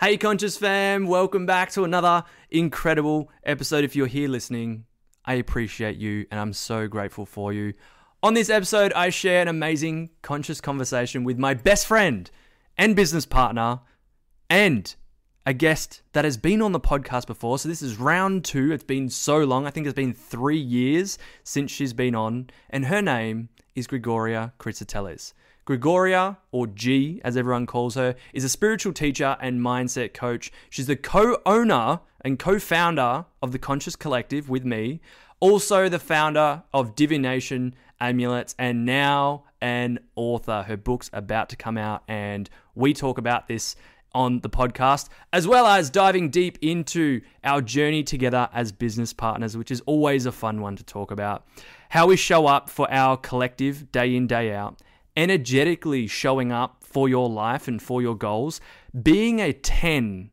Hey, Conscious fam, welcome back to another incredible episode. If you're here listening, I appreciate you and I'm so grateful for you. On this episode, I share an amazing conscious conversation with my best friend and business partner and a guest that has been on the podcast before. So this is round two. It's been so long. I think it's been three years since she's been on. And her name is Grigoria Kritsotelis. Grigoria, or G as everyone calls her, is a spiritual teacher and mindset coach. She's the co owner and co founder of the Conscious Collective with me, also the founder of Divination Amulets, and now an author. Her book's about to come out, and we talk about this on the podcast, as well as diving deep into our journey together as business partners, which is always a fun one to talk about. How we show up for our collective day in, day out, energetically showing up for your life and for your goals, being a 10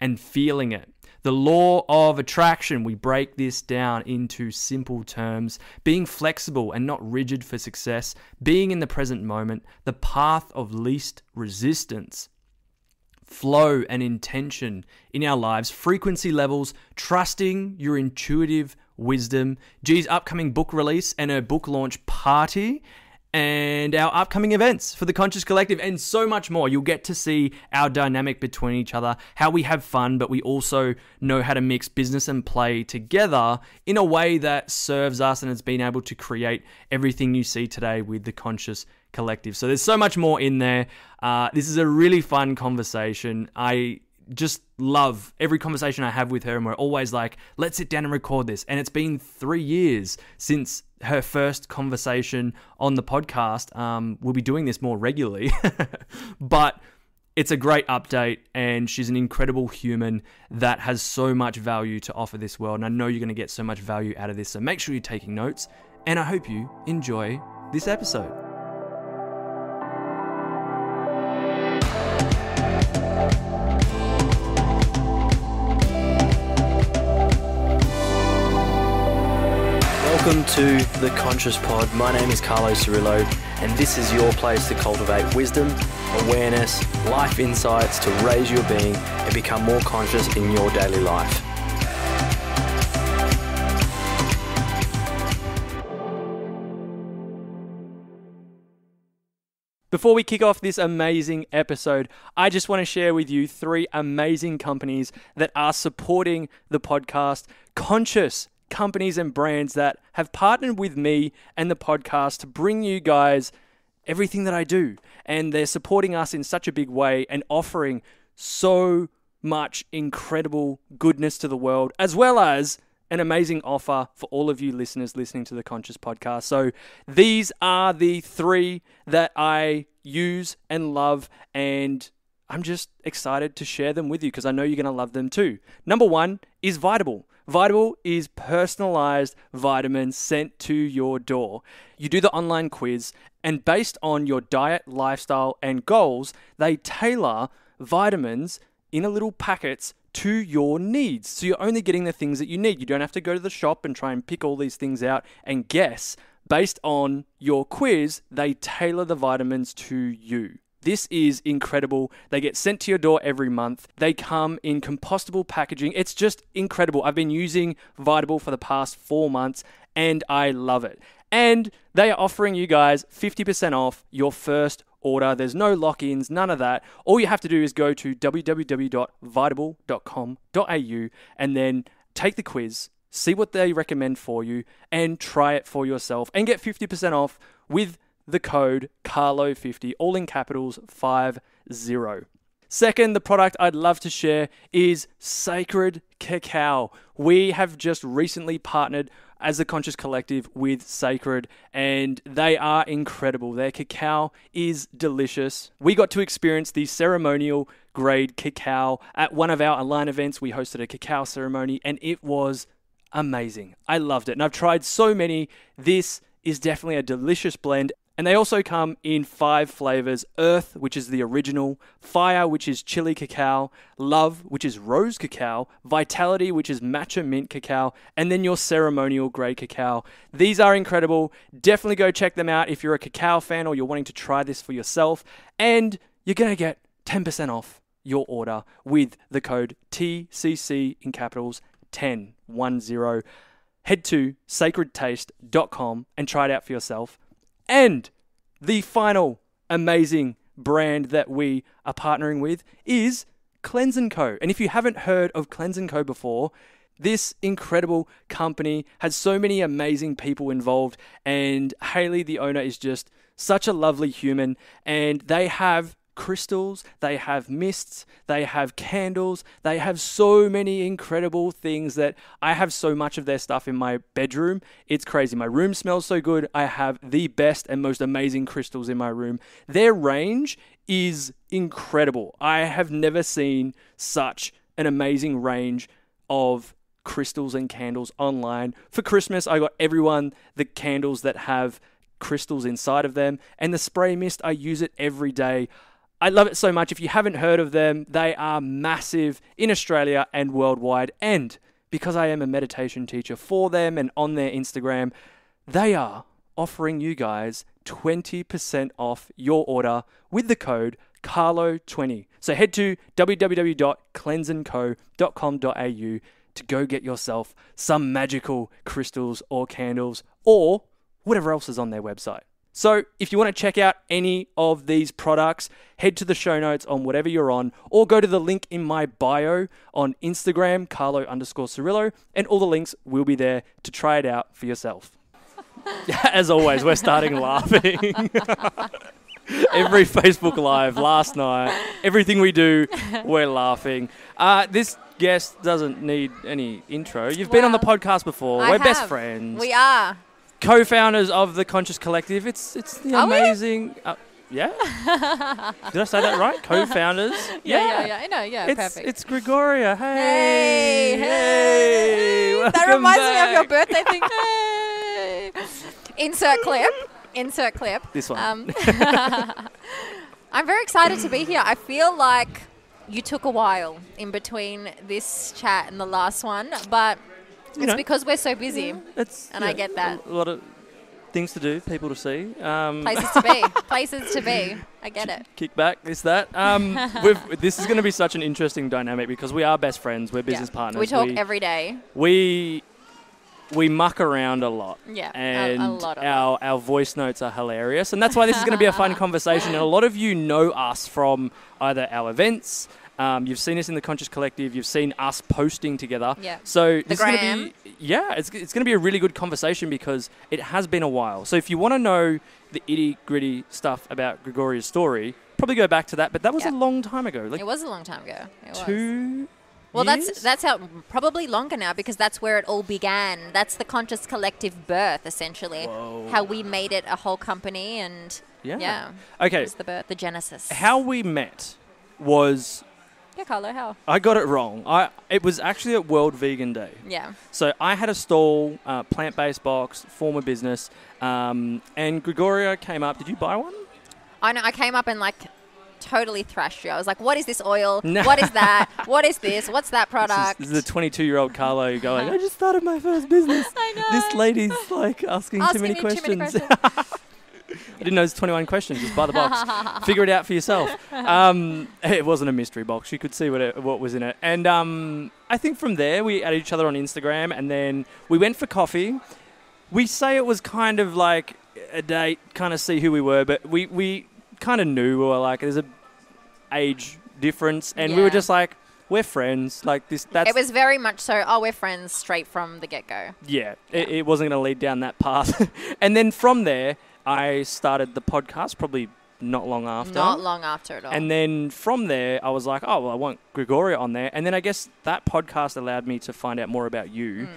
and feeling it. The law of attraction, we break this down into simple terms. Being flexible and not rigid for success, being in the present moment, the path of least resistance. Flow and intention in our lives, frequency levels, trusting your intuitive wisdom, G's upcoming book release and her book launch party, and our upcoming events for the Conscious Collective, and so much more. You'll get to see our dynamic between each other, how we have fun, but we also know how to mix business and play together in a way that serves us and has been able to create everything you see today with the Conscious Collective. So there's so much more in there. Uh, this is a really fun conversation. I just love every conversation I have with her, and we're always like, let's sit down and record this. And it's been three years since her first conversation on the podcast. Um, we'll be doing this more regularly, but it's a great update, and she's an incredible human that has so much value to offer this world. And I know you're going to get so much value out of this. So make sure you're taking notes, and I hope you enjoy this episode. Welcome to the Conscious Pod. My name is Carlo Cirillo, and this is your place to cultivate wisdom, awareness, life insights to raise your being and become more conscious in your daily life. Before we kick off this amazing episode, I just want to share with you three amazing companies that are supporting the podcast. Conscious companies and brands that have partnered with me and the podcast to bring you guys everything that I do. And they're supporting us in such a big way and offering so much incredible goodness to the world, as well as an amazing offer for all of you listeners listening to the Conscious Podcast. So these are the three that I use and love, and I'm just excited to share them with you because I know you're going to love them too. Number one is Vitable. Vitable is personalized vitamins sent to your door. You do the online quiz, and based on your diet, lifestyle, and goals, they tailor vitamins in a little packets to your needs. So you're only getting the things that you need. You don't have to go to the shop and try and pick all these things out and guess. Based on your quiz, they tailor the vitamins to you. This is incredible. They get sent to your door every month. They come in compostable packaging. It's just incredible. I've been using Vitable for the past four months and I love it. And they are offering you guys 50% off your first order. There's no lock ins, none of that. All you have to do is go to www.vitable.com.au and then take the quiz, see what they recommend for you, and try it for yourself and get 50% off with the code CARLO50, all in capitals 50. Second, the product I'd love to share is Sacred Cacao. We have just recently partnered as a Conscious Collective with Sacred, and they are incredible. Their cacao is delicious. We got to experience the ceremonial grade cacao at one of our Align events. We hosted a cacao ceremony, and it was amazing. I loved it, and I've tried so many. This is definitely a delicious blend. And they also come in five flavors Earth, which is the original, Fire, which is chili cacao, Love, which is rose cacao, Vitality, which is matcha mint cacao, and then your ceremonial grade cacao. These are incredible. Definitely go check them out if you're a cacao fan or you're wanting to try this for yourself. And you're going to get 10% off your order with the code TCC in capitals 1010. Head to sacredtaste.com and try it out for yourself. And the final amazing brand that we are partnering with is Cleanse & Co. And if you haven't heard of Cleanse & Co before, this incredible company has so many amazing people involved and Haley the owner is just such a lovely human and they have crystals, they have mists, they have candles, they have so many incredible things that I have so much of their stuff in my bedroom. It's crazy. My room smells so good. I have the best and most amazing crystals in my room. Their range is incredible. I have never seen such an amazing range of crystals and candles online. For Christmas, I got everyone the candles that have crystals inside of them and the spray mist I use it every day. I love it so much. If you haven't heard of them, they are massive in Australia and worldwide. And because I am a meditation teacher for them and on their Instagram, they are offering you guys 20% off your order with the code CARLO20. So head to www.cleanseandco.com.au to go get yourself some magical crystals or candles or whatever else is on their website. So, if you want to check out any of these products, head to the show notes on whatever you're on, or go to the link in my bio on Instagram, Carlo underscore Cirillo, and all the links will be there to try it out for yourself. As always, we're starting laughing. Every Facebook Live last night, everything we do, we're laughing. Uh, this guest doesn't need any intro. You've been on the podcast before. I we're best friends. We are. Co-founders of the Conscious Collective. It's it's the Are amazing. Uh, yeah. Did I say that right? Co-founders. Yeah, yeah, yeah. I know. Yeah, It's perfect. it's Grigoria. Hey, hey, hey. That welcome reminds me of your birthday thing. Hey. Insert clip. Insert clip. This one. Um, I'm very excited to be here. I feel like you took a while in between this chat and the last one, but it's know. because we're so busy. It's and I get that. A, lot of things to do, people to see. Um, Places to be. Places to be. I get it. kick back, this that. Um, we've, this is going to be such an interesting dynamic because we are best friends. We're business Yeah. partners. We talk we, every day. we we muck around a lot. Yeah, a- a And lot, a lot. our our voice notes are hilarious. And that's why this is going to be a fun conversation. And a lot of you know us from either our events, um, you've seen us in the Conscious Collective, you've seen us posting together. Yeah. So this is gonna be yeah, it's it's going to be a really good conversation because it has been a while. So if you want to know the itty gritty stuff about Grigoria's story, probably go back to that. But that was Yeah. a long time ago, like It was a long time ago. It was. two. Well, years? that's that's how probably longer now because that's where it all began. That's the conscious collective birth, essentially. Whoa. How we made it a whole company, and yeah. yeah, Okay, it was the birth, the genesis. how we met was Yeah, Carlo, how? I got it wrong. I it was actually at World Vegan Day. Yeah. So I had a stall, uh, plant-based box, former business, um, and Grigoria came up. Did you buy one? I know. I came up and like totally thrashed you. I was like, "What is this oil? No. What is that? what is this? What's that This is, product?" this is the 22-year-old Carlo going. I just started my first business. I know. This lady's like asking, Asking too many questions. too many questions. I didn't know it's 21 questions. Just buy the box. Figure it out for yourself. Um, it wasn't a mystery box. You could see what it, what was in it. And um, I think from there we added each other on Instagram, and then we went for coffee. We say it was kind of like a date, kind of see who we were, but we we kind of knew we were like there's a age difference, and we were just like we're friends. Like this. That's it was very much so. Oh, we're friends straight from the get go. yeah, It, it wasn't going to lead down that path. and then from there, I started the podcast probably not long after. Not long after at all. And then from there, I was like, oh, well, I want Grigoria on there. And then I guess that podcast allowed me to find out more about you. Mm.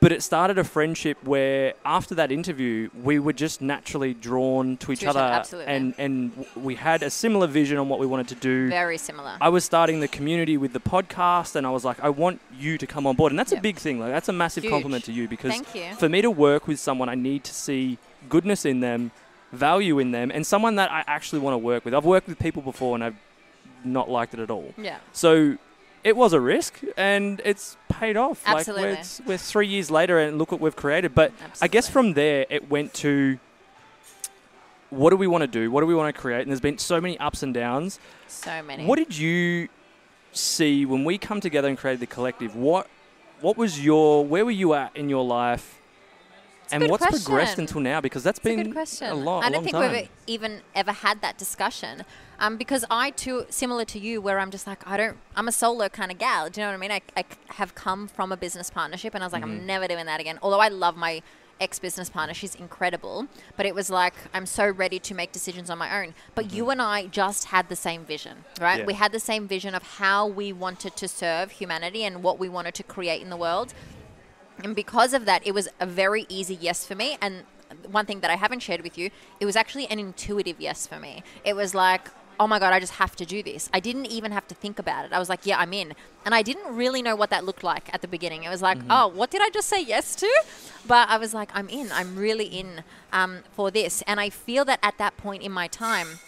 But it started a friendship where after that interview, we were just naturally drawn to each each other. absolutely. And, and we had a similar vision on what we wanted to do. very similar. I was starting the community with the podcast, and I was like, I want you to come on board, and that's a big thing. Like that's a massive Huge. compliment to you because Thank you. for me to work with someone, I need to see goodness in them, value in them, and someone that I actually want to work with. I've worked with people before, and I've not liked it at all. Yeah. So it was a risk, and it's paid off. Like Absolutely. we're, we're three years later, and look what we've created. But I guess from there, it went to what do we want to do? What do we want to create? And there's been so many ups and downs. So many. What did you see when we come together and created the collective? What what was your where were you at in your life? A and what's progressed question. until now? Because that's It's a been question. a long, I don't think time. we've even ever had that discussion. Um, because I too, similar to you, where I'm just like, I don't, I'm a solo kind of gal. Do you know what I mean? I have come from a business partnership, and I was like, Mm-hmm. I'm never doing that again. Although I love my ex business partner, she's incredible. But it was like, I'm so ready to make decisions on my own. But you and I just had the same vision, right? Mm-hmm. Yeah. We had the same vision of how we wanted to serve humanity and what we wanted to create in the world. And because of that, it was a very easy yes for me. And one thing that I haven't shared with you, it was actually an intuitive yes for me. It was like, oh my God, I just have to do this. I didn't even have to think about it. I was like, yeah, I'm in. And I didn't really know what that looked like at the beginning. It was like, oh, what did I just say yes to? But I was like, I'm in. I'm really in um, for this. And I feel that at that point in my time,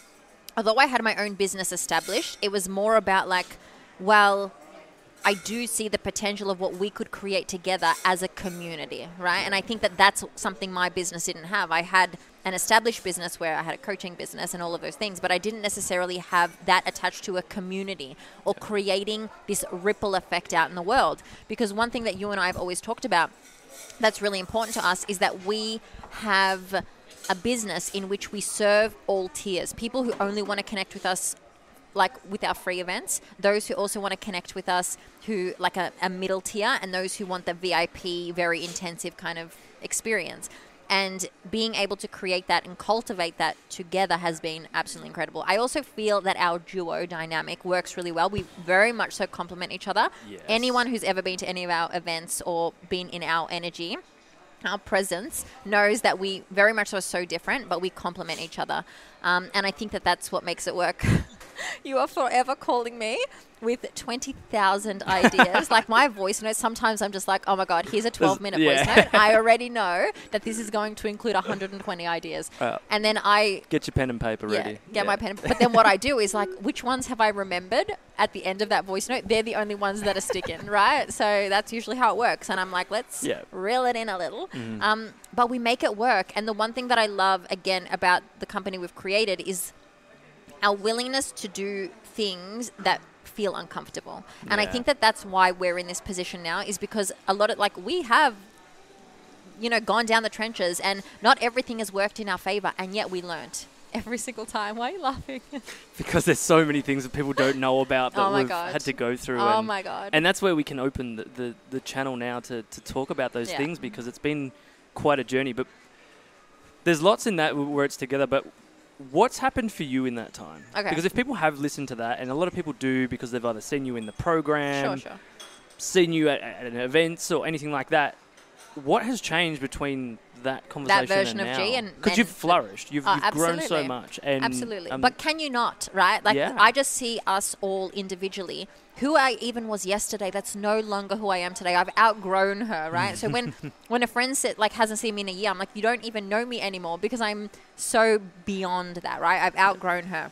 although I had my own business established, it was more about like, well, I do see the potential of what we could create together as a community, right? And I think that that's something my business didn't have. I had an established business where I had a coaching business and all of those things, but I didn't necessarily have that attached to a community or creating this ripple effect out in the world. Because one thing that you and I have always talked about that's really important to us is that we have a business in which we serve all tiers people who only want to connect with us like with our free events those who also want to connect with us who like a, a middle tier and those who want the vip very intensive kind of experience and being able to create that and cultivate that together has been absolutely incredible. I also feel that our duo dynamic works really well. We very much so complement each other. Yes. Anyone who's ever been to any of our events or been in our energy, our presence knows that we very much are so different, but we complement each other. Um, and I think that that's what makes it work. you are forever calling me with 20,000 ideas. like my voice notes, sometimes I'm just like, oh my God, here's a 12 minute voice note. I already know that this is going to include 120 ideas. And then I Get your pen and paper yeah, ready. get Yeah. my pen. And, But then what I do is like, which ones have I remembered at the end of that voice note? They're the only ones that are sticking, right? So that's usually how it works. And I'm like, let's Yeah. reel it in a little. Um, but we make it work. And the one thing that I love again about the company we've created is our willingness to do things that feel uncomfortable. And I think that that's why we're in this position now is because a lot of like we have you know gone down the trenches and not everything has worked in our favor and yet we learnt every single time. Why are you laughing? because there's so many things that people don't know about that Oh we've God. had to go through. oh and, my god. and that's where we can open the, the, the channel now to, to talk about those Yeah. things because it's been quite a journey. But there's lots in that where it's together. But what's happened for you in that time? Okay. Because if people have listened to that, and a lot of people do because they've either seen you in the program, sure, sure. seen you at, at an events or anything like that, what has changed between that conversation version and of now? G and- because you've flourished, you've, Oh, you've grown so much, and Absolutely. um, but can you not, right? Like Yeah. I just see us all individually. Who I even was yesterday, that's no longer who I am today. I've outgrown her, right? so when when a friend sit, like hasn't seen me in a year, I'm like, you don't even know me anymore because I'm so beyond that, right? I've outgrown her.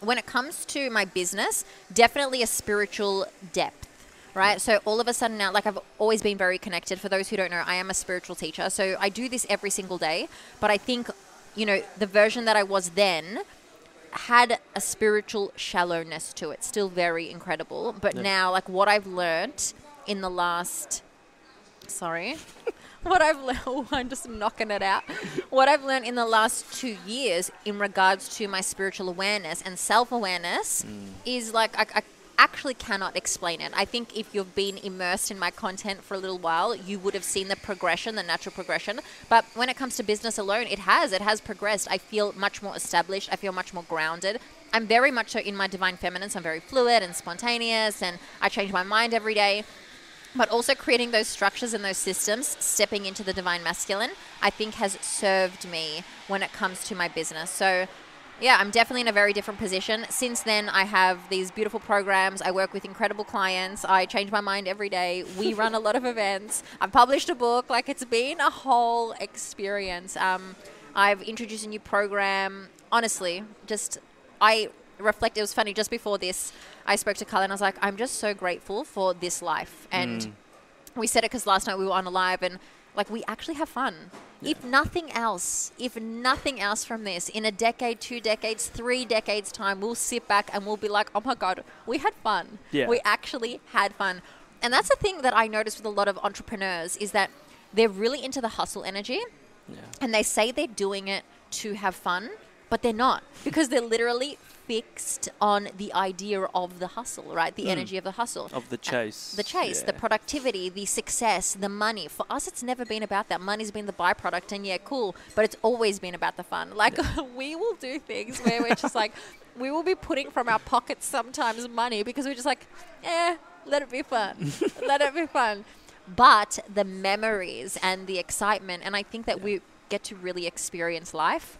When it comes to my business, definitely a spiritual depth. Right, so all of a sudden now, like I've always been very connected. For those who don't know, I am a spiritual teacher, so I do this every single day. But I think, you know, the version that I was then had a spiritual shallowness to it, still very incredible. But Yeah. now, like what I've learned in the last, sorry, what I've learned, oh, I'm just knocking it out. What I've learned in the last two years in regards to my spiritual awareness and self awareness mm. is like I, I actually cannot explain it. I think if you've been immersed in my content for a little while, you would have seen the progression, the natural progression. But when it comes to business alone, it has. It has progressed. I feel much more established. I feel much more grounded. I'm very much so in my divine feminine. So I'm very fluid and spontaneous, and I change my mind every day but also creating those structures and those systems, stepping into the divine masculine, I think has served me when it comes to my business. So, yeah, I'm definitely in a very different position. Since then, I have these beautiful programs. I work with incredible clients. I change my mind every day. We run a lot of events. I've published a book. Like, it's been a whole experience. Um, I've introduced a new program. Honestly, just I reflect. It was funny. Just before this, I spoke to and I was like, I'm just so grateful for this life. And we said it because last night we were on a live and like we actually have fun. If nothing else, if nothing else from this, in a decade, two decades, three decades time, we'll sit back and we'll be like, oh my god, we had fun. Yeah. We actually had fun, and that's the thing that I notice with a lot of entrepreneurs is that they're really into the hustle energy Yeah. and they say they're doing it to have fun, but they're not because they're literally fixed on the idea of the hustle, right? The energy of the hustle. Of the chase. The chase, the productivity, the success, the money. For us, it's never been about that. Money's been the byproduct, and yeah, cool, but it's always been about the fun. Like, we will do things where we're just like, we will be putting from our pockets sometimes money because we're just like, eh, let it be fun. let it be fun. But the memories and the excitement, and I think that we get to really experience life.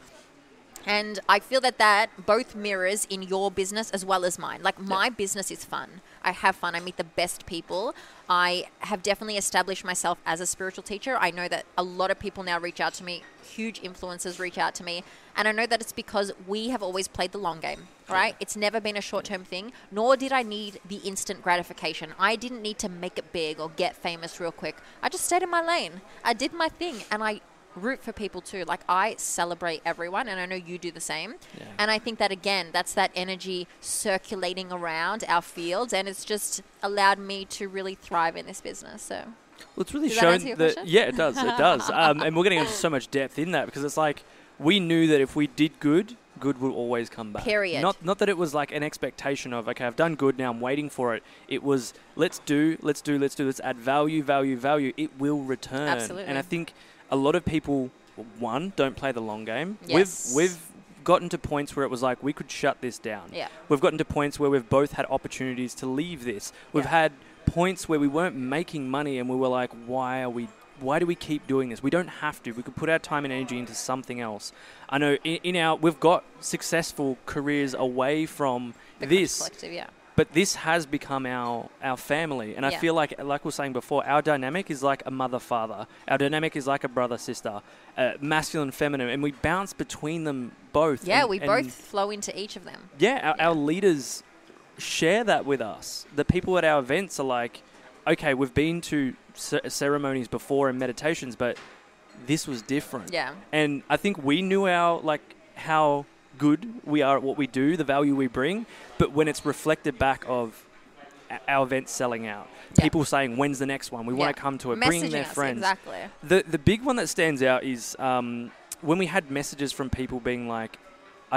And I feel that that both mirrors in your business as well as mine. Like my business is fun. I have fun. I meet the best people. I have definitely established myself as a spiritual teacher. I know that a lot of people now reach out to me, huge influencers reach out to me. And I know that it's because we have always played the long game, right? It's never been a short term thing, nor did I need the instant gratification. I didn't need to make it big or get famous real quick. I just stayed in my lane. I did my thing and I root for people too. Like I celebrate everyone, and I know you do the same. Yeah. And I think that again, that's that energy circulating around our fields, and it's just allowed me to really thrive in this business. So Well, it's really Does that shown your that. Yeah, it does. It does. Um, and we're getting into so much depth in that because it's like we knew that if we did good, good will always come back. Period. Not not that it was like an expectation of okay, I've done good now, I'm waiting for it. It was let's do, let's do, let's do, let's add value, value, value. It will return. Absolutely. And I think a lot of people, one, don't play the long game. Yes. We've we've gotten to points where it was like we could shut this down. yeah, We've gotten to points where we've both had opportunities to leave this. We've Yeah. had points where we weren't making money and we were like, why are we why do we keep doing this? We don't have to. We could put our time and energy into something else. I know in, in our we've got successful careers away from the this, collective, yeah, but this has become our our family. And I feel like like we were saying before, our dynamic is like a mother father. Our dynamic is like a brother sister, uh, masculine feminine, and we bounce between them both. yeah. and- we and- both flow into each of them. yeah, our, Yeah. our leaders share that with us. The people at our events are like, okay, we've been to c- ceremonies before and meditations, but this was different. Yeah, And I think we knew our like how good we are at what we do, the value we bring, but when it's reflected back of our events selling out, Yeah. people saying, "When's the next one? We want to come to it." Bring messaging their us friends. exactly. The the big one that stands out is um, when we had messages from people being like,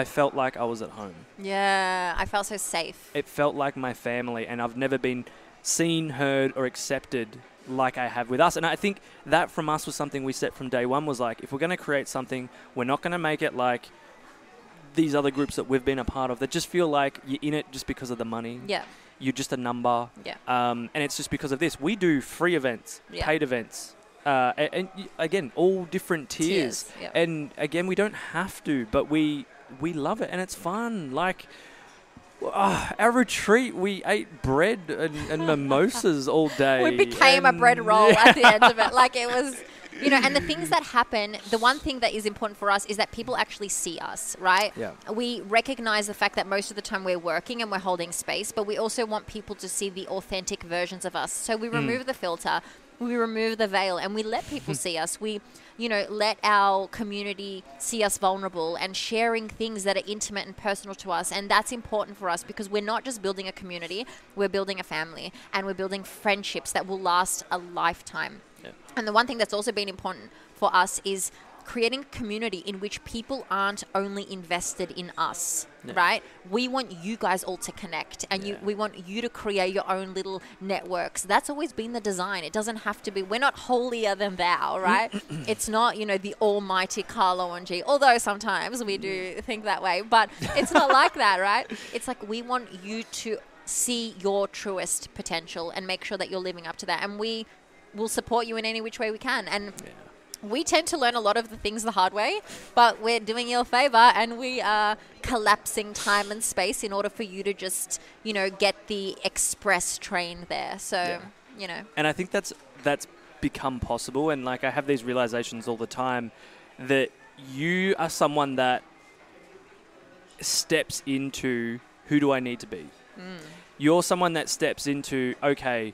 "I felt like I was at home." Yeah, I felt so safe. it felt like my family and I've never been seen, heard or accepted like I have with us. And I think that from us was something we set from day one was like if we're going to create something, we're not going to make it like these other groups that we've been a part of that just feel like you're in it just because of the money. yeah, You're just a number. yeah, Um, and it's just because of this. We do free events, Yeah. paid events. Uh, and, and again, all different tiers. Tiers, yeah. And again, we don't have to, but we we love it and it's fun. Like ah, our retreat, we ate bread and, and mimosas all day. we became a bread roll Yeah. at the end of it. Like it was, you know, and the things that happen, the one thing that is important for us is that people actually see us, right? Yeah. We recognize the fact that most of the time we're working and we're holding space, but we also want people to see the authentic versions of us. So we mm. remove the filter, we remove the veil, and we let people see us. We, you know, let our community see us vulnerable and sharing things that are intimate and personal to us. And that's important for us because we're not just building a community, we're building a family and we're building friendships that will last a lifetime. Yeah. And the one thing that's also been important for us is creating community in which people aren't only invested in us, Yeah. right? We want you guys all to connect and you we want you to create your own little networks. That's always been the design. It doesn't have to be we're not holier than thou, right? it's not, you know, the almighty Carlo and G, although sometimes we do think that way, but it's not like that, right? It's like we want you to see your truest potential and make sure that you're living up to that. And we will support you in any which way we can. And we tend to learn a lot of the things the hard way, but we're doing you a favor and we are collapsing time and space in order for you to just, you know, get the express train there. So, Yeah. you know, and I think that's that's become possible. And like I have these realizations all the time that you are someone that steps into who do I need to be. Mm. You're someone that steps into okay.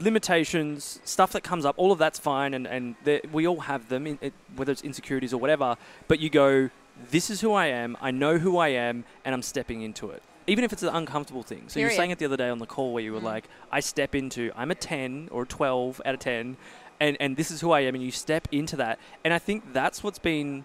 Limitations, stuff that comes up, all of that's fine, and and we all have them, in, it, whether it's insecurities or whatever. But you go, this is who I am. I know who I am, and I'm stepping into it. Even if it's an uncomfortable thing. So you were saying it the other day on the call where you were Mm. like, I step into, I'm a 10 or a 12 out of 10, and, and this is who I am, and you step into that. And I think that's what's been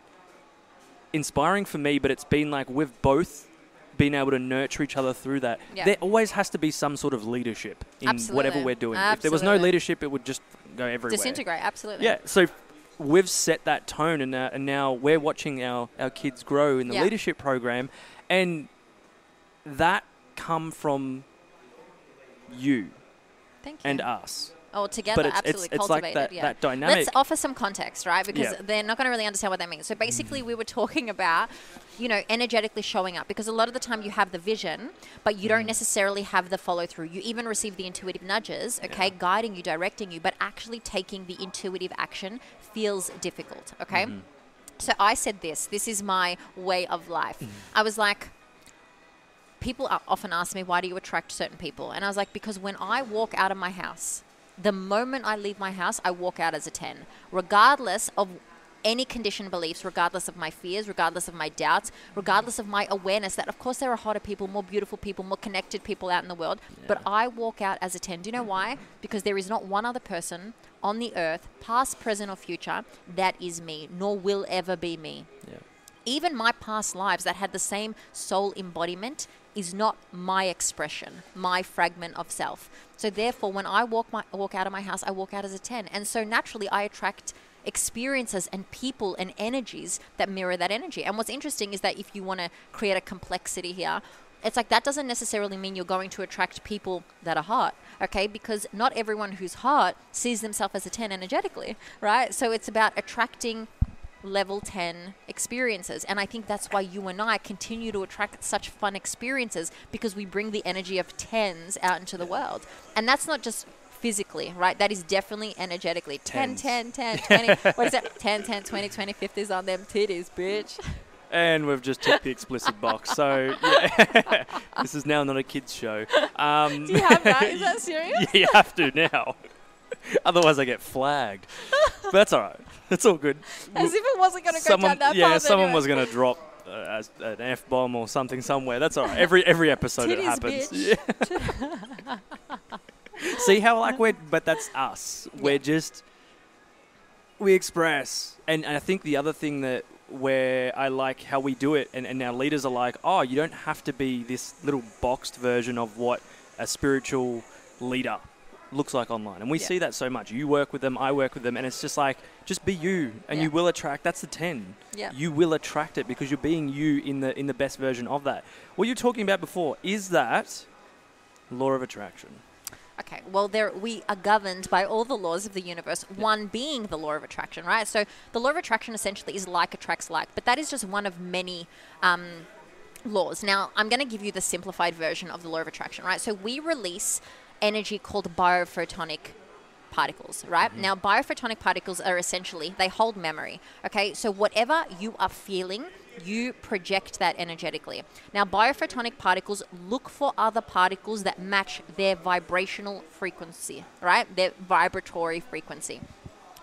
inspiring for me, but it's been like we've both been able to nurture each other through that. Yeah. There always has to be some sort of leadership in whatever we're doing. If there was no leadership, it would just go everywhere. Disintegrate, absolutely. Yeah, so we've set that tone, and, uh, and now we're watching our, our kids grow in the Yeah. leadership program, and that come from you Thank you. and us. Oh, together, but it's, it's, absolutely it's like cultivated. that, yeah. that dynamic. Let's offer some context, right? Because Yeah. they're not going to really understand what that means. So basically, we were talking about, you know, energetically showing up because a lot of the time you have the vision, but you Mm. don't necessarily have the follow through. You even receive the intuitive nudges, okay, guiding you, directing you, but actually taking the intuitive action feels difficult, okay? Mm-hmm. So I said this this is my way of life. Mm-hmm. I was like, people often ask me, why do you attract certain people? And I was like, because when I walk out of my house, the moment I leave my house, I walk out as a 10, regardless of any conditioned beliefs, regardless of my fears, regardless of my doubts, regardless of my awareness that, of course, there are hotter people, more beautiful people, more connected people out in the world. But I walk out as a 10. Do you know why? Because there is not one other person on the earth, past, present, or future, that is me, nor will ever be me yeah. even my past lives that had the same soul embodiment is not my expression, my fragment of self. So therefore, when I walk my walk out of my house, I walk out as a ten, and so naturally, I attract experiences and people and energies that mirror that energy. And what's interesting is that if you want to create a complexity here. It's like that doesn't necessarily mean you're going to attract people that are hot, okay? Because not everyone who's hot sees themselves as a 10 energetically, right? So it's about attracting level 10 experiences. And I think that's why you and I continue to attract such fun experiences because we bring the energy of 10s out into the world. And that's not just physically, right? That is definitely energetically. 10, Tens. 10, 10, 20. what is that? 10, 10, 20, 20, 50s on them titties, bitch. And we've just ticked the explicit box. So yeah, this is now not a kids show. Um, Do you have that? Is that serious? you have to now. Otherwise, I get flagged. But that's all right. It's all good. As if it wasn't going to go someone, down that yeah, someone anyway. was going to drop uh, an f bomb or something somewhere. That's all right. Every every episode it Titties, happens. Yeah. See how like we're, but that's us. We're Yeah. just we express, and, and I think the other thing that where I like how we do it, and, and our leaders are like, oh, you don't have to be this little boxed version of what a spiritual leader looks like online. And we Yeah. see that so much. You work with them, I work with them, and it's just like, just be you, and Yeah. you will attract. That's the ten. Yeah. You will attract it because you're being you in the in the best version of that. What you're talking about before is that law of attraction. Okay, well, there we are governed by all the laws of the universe. One being the law of attraction, right? So the law of attraction essentially is like attracts like, but that is just one of many um, laws. Now, I'm going to give you the simplified version of the law of attraction, right? So we release energy called biophotonic particles, right? Mm-hmm. Now, biophotonic particles are essentially they hold memory. Okay, so whatever you are feeling, you project that energetically. Now, biophotonic particles look for other particles that match their vibrational frequency, right? Their vibratory frequency.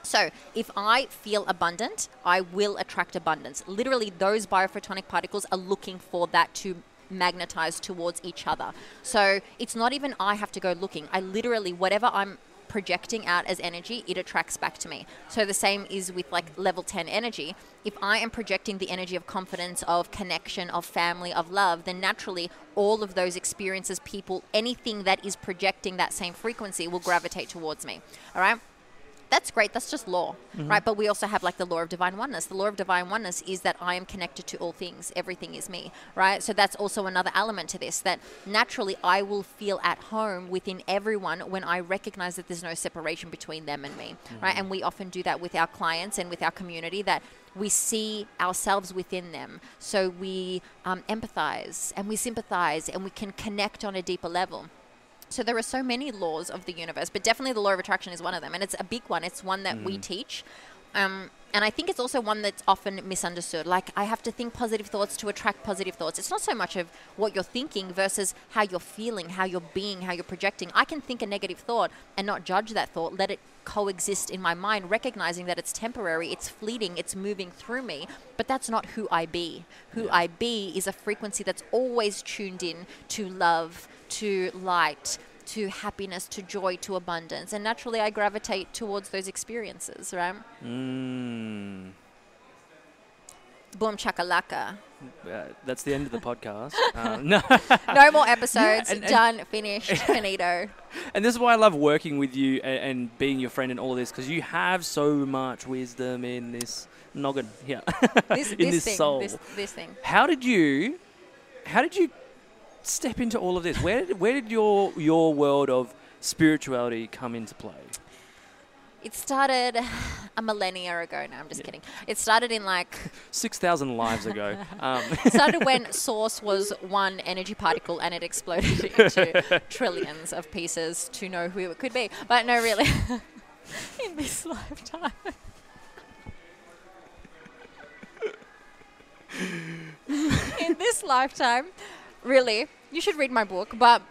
So, if I feel abundant, I will attract abundance. Literally, those biophotonic particles are looking for that to magnetize towards each other. So, it's not even I have to go looking. I literally, whatever I'm projecting out as energy, it attracts back to me. So, the same is with like level 10 energy. If I am projecting the energy of confidence, of connection, of family, of love, then naturally all of those experiences, people, anything that is projecting that same frequency will gravitate towards me. All right? That's great. That's just law, right? But we also have like the law of divine oneness. The law of divine oneness is that I am connected to all things. Everything is me, right? So that's also another element to this that naturally I will feel at home within everyone when I recognize that there's no separation between them and me, right? And we often do that with our clients and with our community that we see ourselves within them. So we um, empathize and we sympathize and we can connect on a deeper level. So there are so many laws of the universe, but definitely the law of attraction is one of them, and it's a big one. It's one that we mm. teach. Um, and I think it's also one that's often misunderstood. Like, I have to think positive thoughts to attract positive thoughts. It's not so much of what you're thinking versus how you're feeling, how you're being, how you're projecting. I can think a negative thought and not judge that thought, let it coexist in my mind, recognizing that it's temporary, it's fleeting, it's moving through me. But that's not who I be. Who I be is a frequency that's always tuned in to love, to light, to happiness, to joy, to abundance. And naturally, I gravitate towards those experiences, right? Mm. Boom chakalaka. Uh, that's the end of the podcast. Um, no. No more episodes. and- and- Done. Finished. Finito. And this is why I love working with you and, and being your friend and all this because you have so much wisdom in this noggin here, This, in this, this thing. soul. This, this thing. How did you, how did you step into all of this? Where did where did your your world of spirituality come into play? It started a millennia ago. No, I'm just kidding. It started in like Six thousand lives ago. Um, it started when source was one energy particle and it exploded into trillions of pieces to know who it could be. But no, really, in this lifetime. in this lifetime, really, you should read my book. But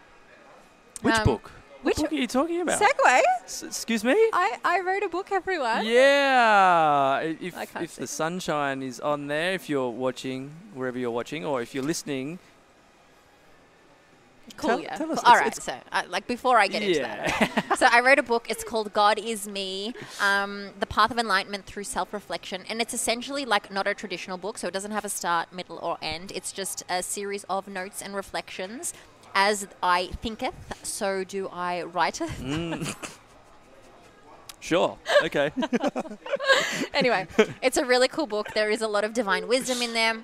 which Um, book? What which- book are you talking about? Segue. S- excuse me. I, I wrote a book, everyone. Yeah. If if the sunshine is on there, if you're watching wherever you're watching, or if you're listening, Cool, Tell- yeah. tell us, Cool. All it's- right, it's- so uh, like before I get into yeah. that, so I wrote a book. It's called God Is Me: um, The Path of Enlightenment Through Self-Reflection, and it's essentially like not a traditional book, so it doesn't have a start, middle, or end. It's just a series of notes and reflections. As I thinketh, so do I writeth. Mm. sure. Okay. anyway, it's a really cool book. There is a lot of divine wisdom in there.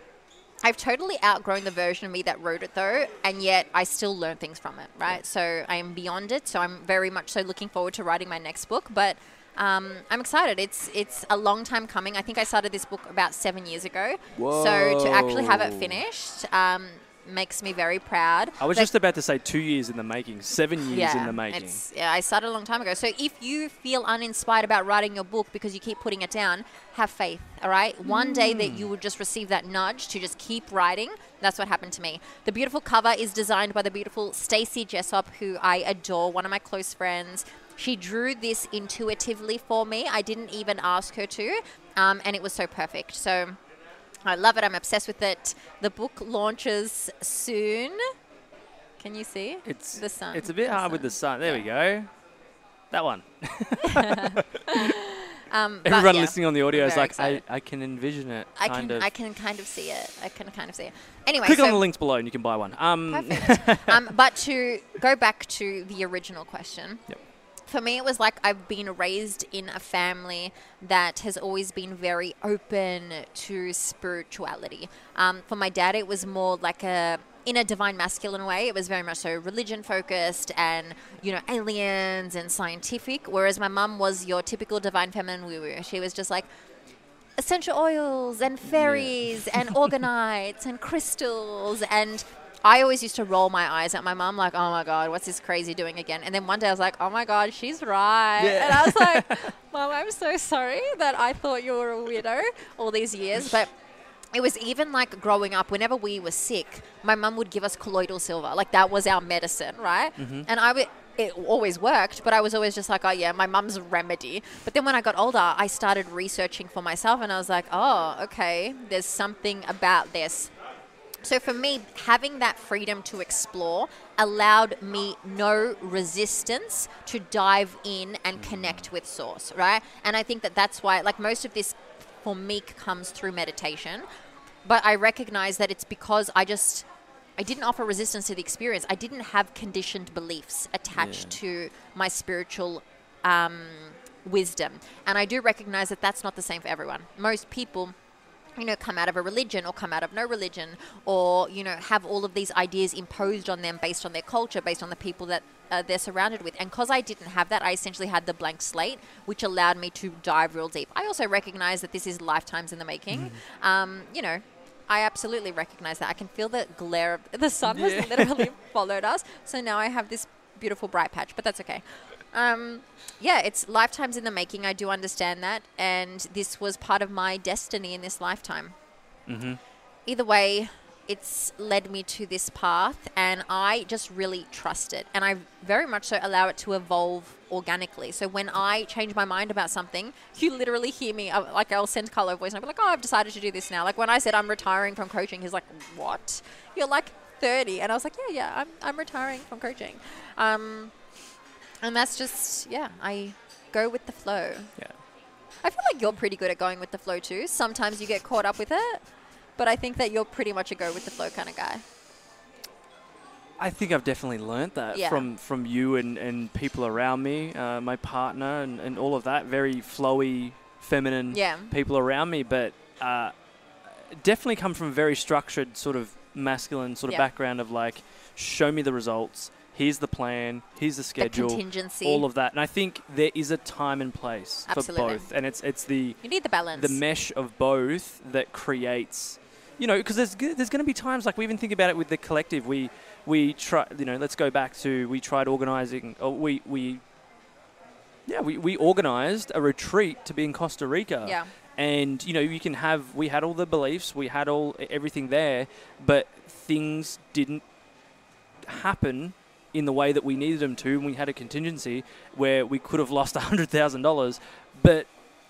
I've totally outgrown the version of me that wrote it though, and yet I still learn things from it, right? So I am beyond it. So I'm very much so looking forward to writing my next book. But um, I'm excited. It's it's a long time coming. I think I started this book about seven years ago. So to actually have it finished um, makes me very proud. I was just about to say two years in the making, seven years in the making. Yeah, I started a long time ago. So if you feel uninspired about writing your book because you keep putting it down, have faith, all right? One day that Hmm. you will just receive that nudge to just keep writing. That's what happened to me. The beautiful cover is designed by the beautiful Stacey Jessop, who I adore, one of my close friends. She drew this intuitively for me. I didn't even ask her to, um, and it was so perfect. So I love it. I'm obsessed with it. The book launches soon. Can you see? It's the sun. It's a bit The hard with the sun. sun. There we go. That one. Um, Everyone yeah, listening on the audio is like, I, excited. I can envision it. I Kind can of. I can kind of see it. I can kind of see it. Anyway, Click so, on the links below and you can buy one. Um, Perfect. um, but to go back to the original question. Yep. For me, it was like I've been raised in a family that has always been very open to spirituality. Um, for my dad, it was more like a in a divine masculine way. It was very much so religion focused and you know aliens and scientific. Whereas my mum was your typical divine feminine woo woo. She was just like essential oils and fairies and orgonites and crystals and I always used to roll my eyes at my mum like, oh my god, what's this crazy doing again? And then one day I was like, oh my god, she's right. Yeah. And I was like, mum, I'm so sorry that I thought you were a weirdo all these years, but. It was even like growing up, whenever we were sick, my mum would give us colloidal silver. Like that was our medicine, right? Mm-hmm. And I would, it always worked, but I was always just like, oh yeah, my mum's remedy. But then when I got older, I started researching for myself and I was like, oh, okay, there's something about this. So for me, having that freedom to explore allowed me no resistance to dive in and connect with source, right? And I think that that's why, like most of this for me comes through meditation, but I recognize that it's because I just I didn't offer resistance to the experience. I didn't have conditioned beliefs attached to my spiritual um, wisdom, and I do recognize that that's not the same for everyone. Most people you know, come out of a religion or come out of no religion or, you know, have all of these ideas imposed on them based on their culture, based on the people that uh, they're surrounded with. And because I didn't have that, I essentially had the blank slate, which allowed me to dive real deep. I also recognize that this is lifetimes in the making. Um, you know, I absolutely recognize that. I can feel the glare of the sun Yeah. has literally followed us. So now I have this beautiful bright patch, but that's okay. Um, yeah, it's lifetimes in the making. I do understand that, and this was part of my destiny in this lifetime. Mm-hmm. Either way, it's led me to this path, and I just really trust it, and I very much so allow it to evolve organically. So when I change my mind about something, you literally hear me. uh, Like I'll send Carlo a voice, and I'll be like, "Oh, I've decided to do this now." Like when I said I'm retiring from coaching, he's like, "What? You're like 30?" And I was like, "Yeah, yeah, I'm I'm retiring from coaching." Um, and that's just yeah, I go with the flow. Yeah. I feel like you're pretty good at going with the flow too. Sometimes you get caught up with it, but I think that you're pretty much a go with the flow kind of guy. I think I've definitely learnt that Yeah. from, from you and, and people around me, uh, my partner, and, and all of that. Very flowy, feminine Yeah. people around me, but uh, definitely come from a very structured, sort of masculine sort of Yeah. background of like, show me the results, here's the plan, here's the The schedule, contingency. all of that. And I think there is a time and place Absolutely. for both, and it's it's the you need the balance. the mesh of both that creates you know because there's there's going to be times like we even think about it with the collective we we try you know let's go back to we tried organizing or we we yeah we, we organized a retreat to be in costa rica yeah. and you know you can have we had all the beliefs we had all everything there but things didn't happen in the way that we needed them to and we had a contingency where we could have lost $100000 but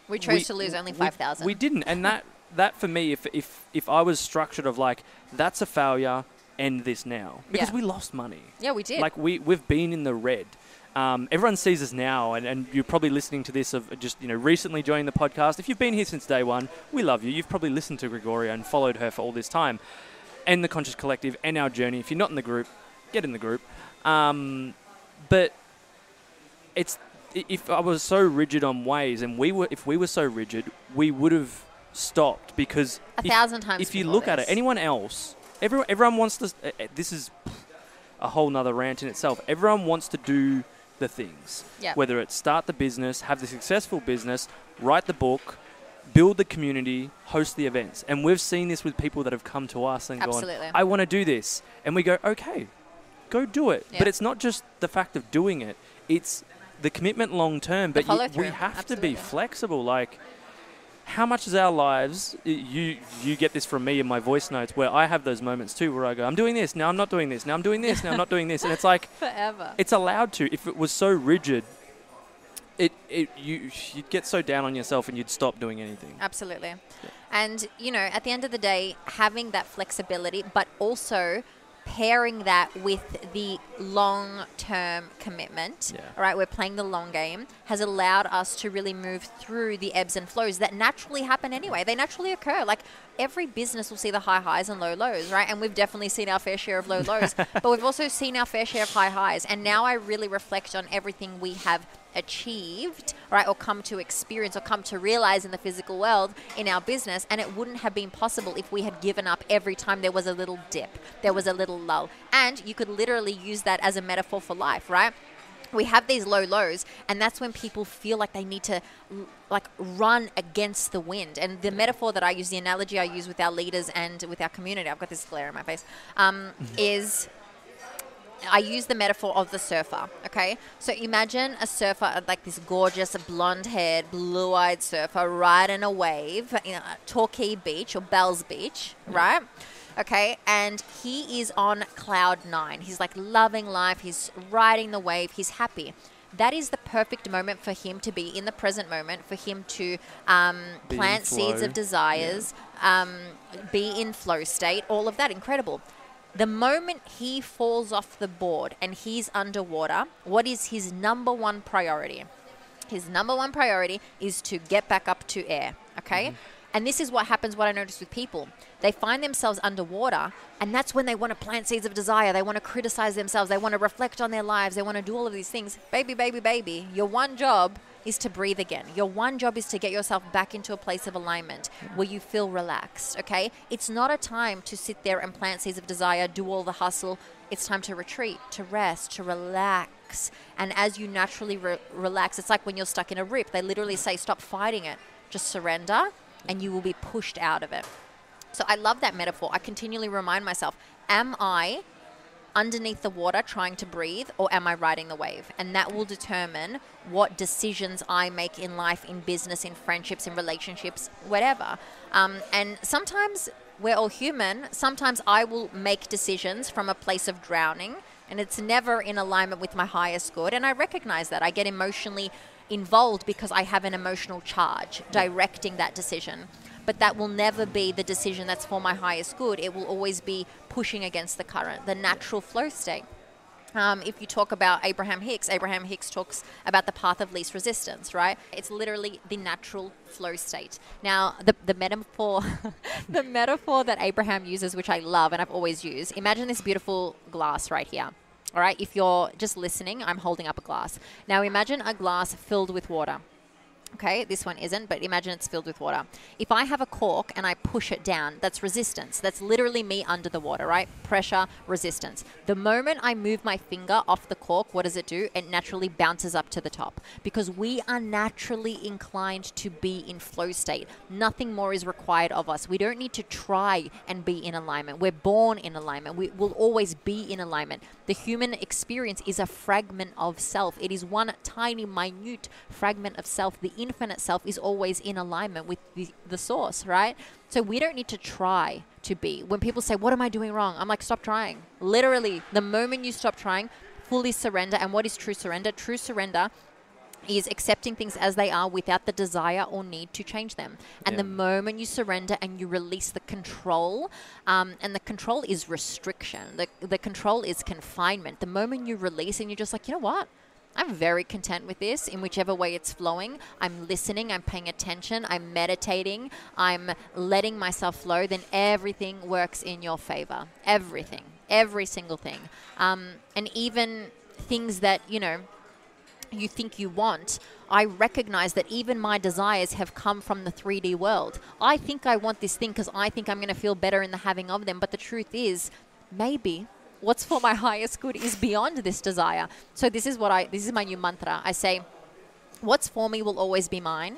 We chose we- to lose only we- five thousand. We didn't, and that that for me, if if if I was structured of like that's a failure, end this now because Yeah. we lost money. yeah, we did. Like we we've been in the red. Um, everyone sees us now, and, and you're probably listening to this of just you know recently joining the podcast. If you've been here since day one, we love you. You've probably listened to Grigoria and followed her for all this time, and the Conscious Collective and our journey. If you're not in the group, get in the group. Um, but it's if I was so rigid on ways, and we were if we were so rigid, we would have stopped because a if- thousand times. if you look at it, anyone else, everyone, everyone wants to. Uh, this is a whole nother rant in itself. Everyone wants to do the things, Yeah. whether it's start the business, have the successful business, write the book, build the community, host the events, and we've seen this with people that have come to us and Absolutely. gone, "I want to do this," and we go, "Okay, go do it." Yeah. But it's not just the fact of doing it; it's the commitment long term. But we have to be flexible, like how much is our lives you you get this from me in my voice notes where I have those moments too where I go I'm doing this now I'm not doing this now I'm doing this now I'm not doing this and it's like forever. it's allowed to if it was so rigid it it you you'd get so down on yourself and you'd stop doing anything Absolutely. And, you know, at the end of the day, having that flexibility, but also pairing that with the long term commitment, Yeah. all right, we're playing the long game, has allowed us to really move through the ebbs and flows that naturally happen anyway. They naturally occur. Like every business will see the high highs and low lows, right? And we've definitely seen our fair share of low lows, but we've also seen our fair share of high highs. And now I really reflect on everything we have achieved, right, or come to experience or come to realize in the physical world in our business. And it wouldn't have been possible if we had given up every time there was a little dip, there was a little lull. And you could literally use that as a metaphor for life, right? We have these low lows and that's when people feel like they need to like run against the wind and the metaphor that i use the analogy i use with our leaders and with our community i've got this glare in my face um, is I use the metaphor of the surfer, okay? So imagine a surfer, like this gorgeous blonde haired, blue eyed surfer riding a wave in a Torquay Beach or Bells Beach, right? Okay, and he is on cloud nine. He's like loving life, he's riding the wave, he's happy. That is the perfect moment for him to be in the present moment, for him to um, plant seeds of desires, um, be in flow state, all of that. Incredible. The moment he falls off the board and he's underwater, what is his number one priority? His number one priority is to get back up to air, okay? And this is what happens, what I notice with people. They find themselves underwater, and that's when they want to plant seeds of desire. They want to criticize themselves. They want to reflect on their lives. They want to do all of these things. Baby, baby, baby, your one job is to breathe again. Your one job is to get yourself back into a place of alignment where you feel relaxed, okay? It's not a time to sit there and plant seeds of desire, do all the hustle. It's time to retreat, to rest, to relax. And as you naturally re- relax, it's like when you're stuck in a rip. They literally say, stop fighting it, just surrender, and you will be pushed out of it. So I love that metaphor. I continually remind myself, am I underneath the water trying to breathe or am I riding the wave? And that will determine what decisions I make in life, in business, in friendships, in relationships, whatever. Um, and sometimes we're all human. Sometimes I will make decisions from a place of drowning and it's never in alignment with my highest good. And I recognize that. I get emotionally involved because I have an emotional charge directing that decision. But that will never be the decision that's for my highest good. It will always be pushing against the current, the natural flow state. Um, if you talk about Abraham Hicks, Abraham Hicks talks about the path of least resistance, right? It's literally the natural flow state. Now, the, the metaphor, the metaphor that Abraham uses, which I love and I've always used, imagine this beautiful glass right here. All right, if you're just listening, I'm holding up a glass. Now imagine a glass filled with water. Okay, this one isn't, but imagine it's filled with water. If I have a cork and I push it down, that's resistance. That's literally me under the water, right? Pressure, resistance. The moment I move my finger off the cork, what does it do? It naturally bounces up to the top because we are naturally inclined to be in flow state. Nothing more is required of us. We don't need to try and be in alignment. We're born in alignment. We will always be in alignment. The human experience is a fragment of self, it is one tiny, minute fragment of self. The infinite self is always in alignment with the, the source, right? So we don't need to try to be. When people say, What am I doing wrong? I'm like, Stop trying. Literally, the moment you stop trying, fully surrender. And what is true surrender? True surrender is accepting things as they are without the desire or need to change them. And Yeah. the moment you surrender and you release the control, um, and the control is restriction, the, the control is confinement. The moment you release and you're just like, you know what? I'm very content with this in whichever way it's flowing. I'm listening, I'm paying attention, I'm meditating, I'm letting myself flow, then everything works in your favor. Everything. Every single thing. Um, and even things that, you know, you think you want, I recognize that even my desires have come from the 3D world. I think I want this thing because I think I'm going to feel better in the having of them. But the truth is, maybe what's for my highest good is beyond this desire. So this is what I, this is my new mantra. I say, what's for me will always be mine.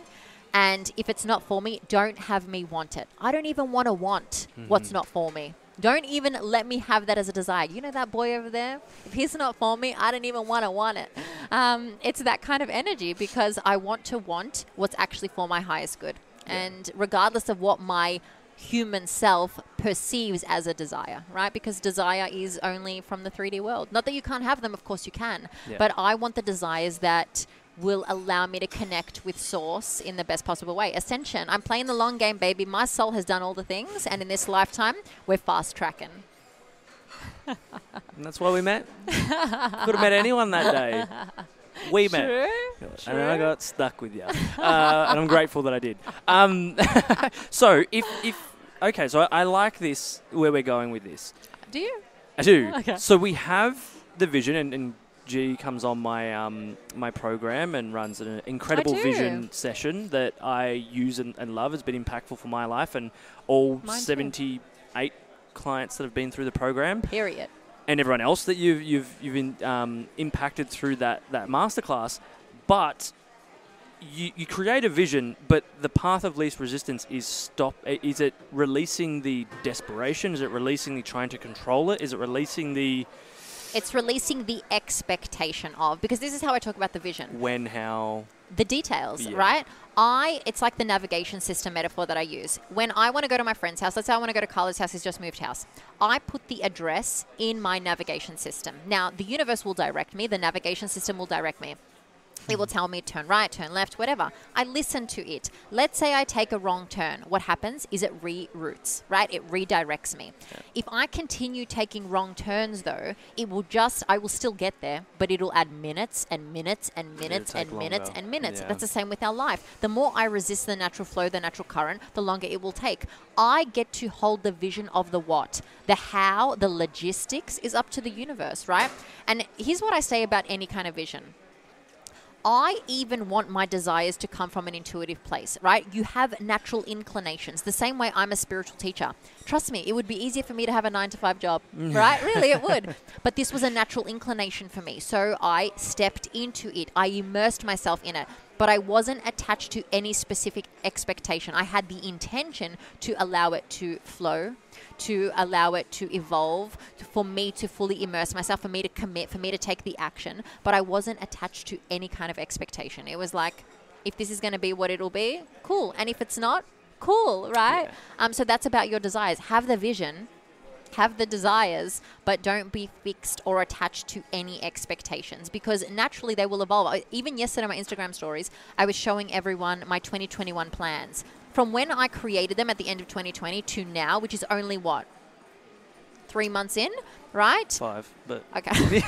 And if it's not for me, don't have me want it. I don't even want to want what's not for me. Don't even let me have that as a desire. You know that boy over there? If he's not for me, I don't even want to want it. Um, it's that kind of energy because I want to want what's actually for my highest good. And regardless of what my human self perceives as a desire, right? Because desire is only from the 3D world. Not that you can't have them, of course you can. Yeah. But I want the desires that will allow me to connect with source in the best possible way. Ascension. I'm playing the long game, baby. My soul has done all the things, and in this lifetime, we're fast tracking. And that's why we met. Could have met anyone that day. We met. And I got stuck with you. Uh, and I'm grateful that I did. Um, so, if, if, okay, so I, I like this, where we're going with this. Do you? I do. Okay. So, we have the vision, and, and G comes on my um, my program and runs an incredible vision session that I use and, and love. Has been impactful for my life and all Mine too. 78 clients that have been through the program Period. and everyone else that you've you've you've in, um, impacted through that that masterclass. But you, you create a vision, but the path of least resistance is stop. Is it releasing the desperation? Is it releasing the trying to control it? Is it releasing the It's releasing the expectation of, because this is how I talk about the vision. when, how? the details, Yeah. right? I it's like the navigation system metaphor that I use. When I want to go to my friend's house, let's say I want to go to Carlo's house, he's just moved house. I put the address in my navigation system. Now, the universe will direct me, the navigation system will direct me. It will tell me turn right, turn left, whatever. I listen to it. Let's say I take a wrong turn. What happens is it reroutes, right? It redirects me. If I continue taking wrong turns, though, it will just, I will still get there, but it'll add minutes and minutes and minutes and minutes longer. and minutes. Yeah. That's the same with our life. The more I resist the natural flow, the natural current, the longer it will take. I get to hold the vision of the what. The how, the logistics is up to the universe, right? And here's what I say about any kind of vision. I even want my desires to come from an intuitive place, right? You have natural inclinations, the same way I'm a spiritual teacher. Trust me, it would be easier for me to have a nine to five job, mm. right? Really, it would. But this was a natural inclination for me. So I stepped into it, I immersed myself in it. But I wasn't attached to any specific expectation. I had the intention to allow it to flow, to allow it to evolve, to, for me to fully immerse myself, for me to commit, for me to take the action, but I wasn't attached to any kind of expectation. It was like, if this is going to be what it'll be, cool. And if it's not, cool, right? Yeah. Um, so that's about your desires. Have the vision, have the desires, but don't be fixed or attached to any expectations because naturally they will evolve. Even yesterday, on my Instagram stories, I was showing everyone my 2021 plans. From when I created them at the end of 2020 to now, which is only what? Three months in, right? Five, but Okay.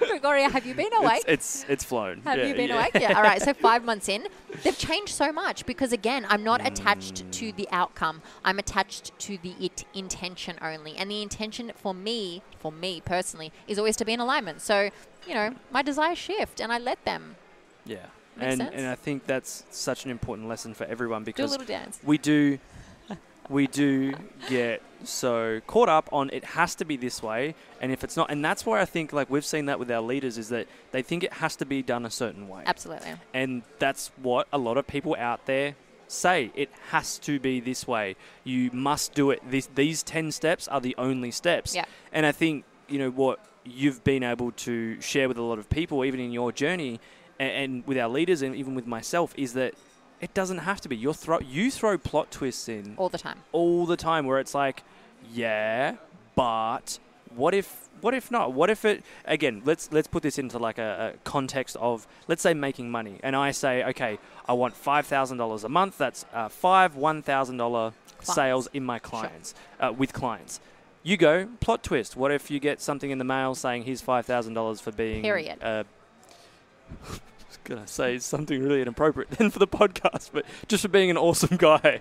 Grigoria, have you been awake? it's, it's it's flown. Have Yeah, you been yeah. awake? Yeah. All right. So five months in, they've changed so much because again, I'm not attached Mm. to the outcome. I'm attached to the it intention only, and the intention for me, for me personally, is always to be in alignment. So you know, my desires shift, and I let them Yeah, Makes and sense? and I think that's such an important lesson for everyone do a because little dance. we do we do get so caught up on it has to be this way. And if it's not and that's why i think like we've seen that with our leaders is that they think it has to be done a certain way. Absolutely. and that's what a lot of people out there say. It has to be this way. You must do it. This, these 10 steps are the only steps. Yeah. and i think you know what you've been able to share with a lot of people even in your journey and, and with our leaders and even with myself is that it doesn't have to be you throw you throw plot twists in All the time. all the time where it's like, yeah, but what if what if not? What if it again? Let's let's put this into like a, a context of let's say making money, and I say, okay, I want five thousand dollars a month. That's uh, five one thousand dollar sales in my clients uh, with clients. You go plot twist. What if you get something in the mail saying here's five thousand dollars for being Period. Uh, Was gonna say something really inappropriate then for the podcast, but just for being an awesome guy.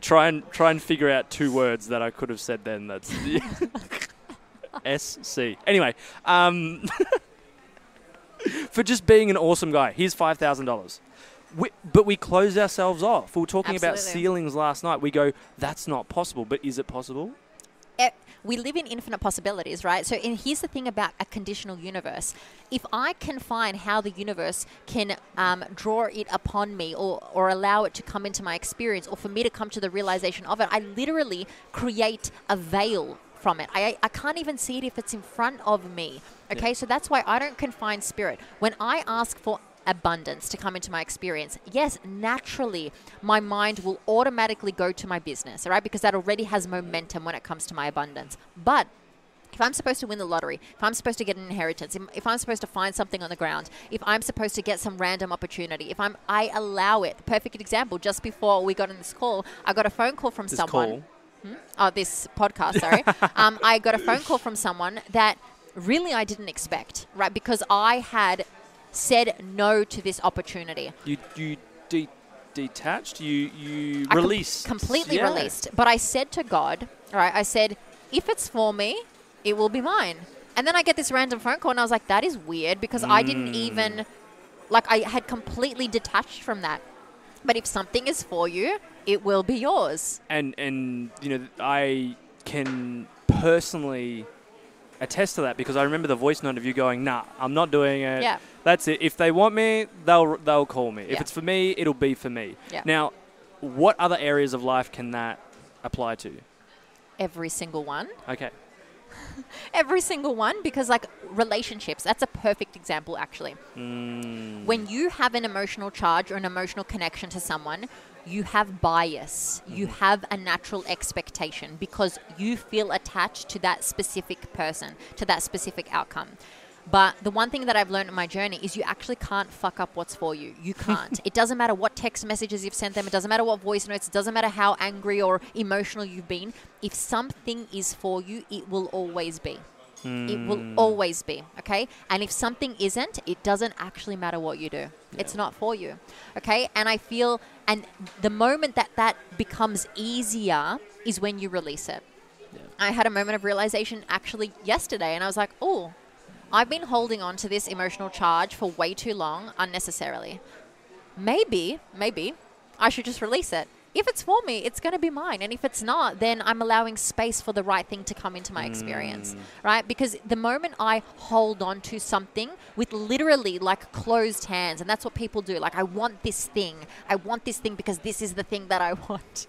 try and try and figure out two words that I could have said then. That's S C. Anyway, um, for just being an awesome guy, here's five thousand dollars. But we close ourselves off. We were talking about ceilings last night. We go, that's not possible. But is it possible? e- we live in infinite possibilities, right? So, and here's the thing about a conditional universe. If I can find how the universe can um, draw it upon me or, or allow it to come into my experience or for me to come to the realization of it, I literally create a veil from it. I, I can't even see it if it's in front of me. Okay, so that's why I don't confine spirit. When I ask for abundance to come into my experience. Yes, naturally, my mind will automatically go to my business, all right? Because that already has momentum when it comes to my abundance. But if I'm supposed to win the lottery, if I'm supposed to get an inheritance, if- I'm supposed to find something on the ground, if I'm supposed to get some random opportunity, if I'm I allow it. Perfect example, just before we got on this call, I got a phone call from This someone call. oh, this podcast, sorry. um, I got a phone call from someone that really I didn't expect, right? Because I had said no to this opportunity. You you de- detached. You you I com- released. completely Yeah. released. But I said to God, all right, I said, if it's for me, it will be mine. And then I get this random phone call, and I was like, that is weird because I didn't hmm. even, like, I had completely detached from that. But if something is for you, it will be yours. and and you know I can personally attest to that because I remember the voice note of you going, "Nah, I'm not doing it. Yeah. That's it. If they want me, they'll they'll call me. If Yeah. it's for me, it'll be for me." Yeah. Now, what other areas of life can that apply to? Every single one. Okay. Every single one, because like relationships, that's a perfect example actually. Mm, When you have an emotional charge or an emotional connection to someone, you have bias. You mm-hmm. have a natural expectation because you feel attached to that specific person, to that specific outcome. But the one thing that I've learned in my journey is you actually can't fuck up what's for you. You can't. it doesn't matter what text messages you've sent them, it doesn't matter what voice notes, it doesn't matter how angry or emotional you've been. If something is for you, it will always be. It will hmm. always be, okay? And if something isn't, it doesn't actually matter what you do. It's not for you, okay? And I feel, and the moment that that becomes easier is when you release it. I had a moment of realization actually yesterday, and I was like, oh, I've been holding on to this emotional charge for way too long unnecessarily. Maybe, maybe I should just release it. If it's for me, it's going to be mine. And if it's not, then I'm allowing space for the right thing to come into my experience, mm. right? Because the moment I hold on to something with literally like closed hands, and that's what people do like, I want this thing, I want this thing because this is the thing that I want.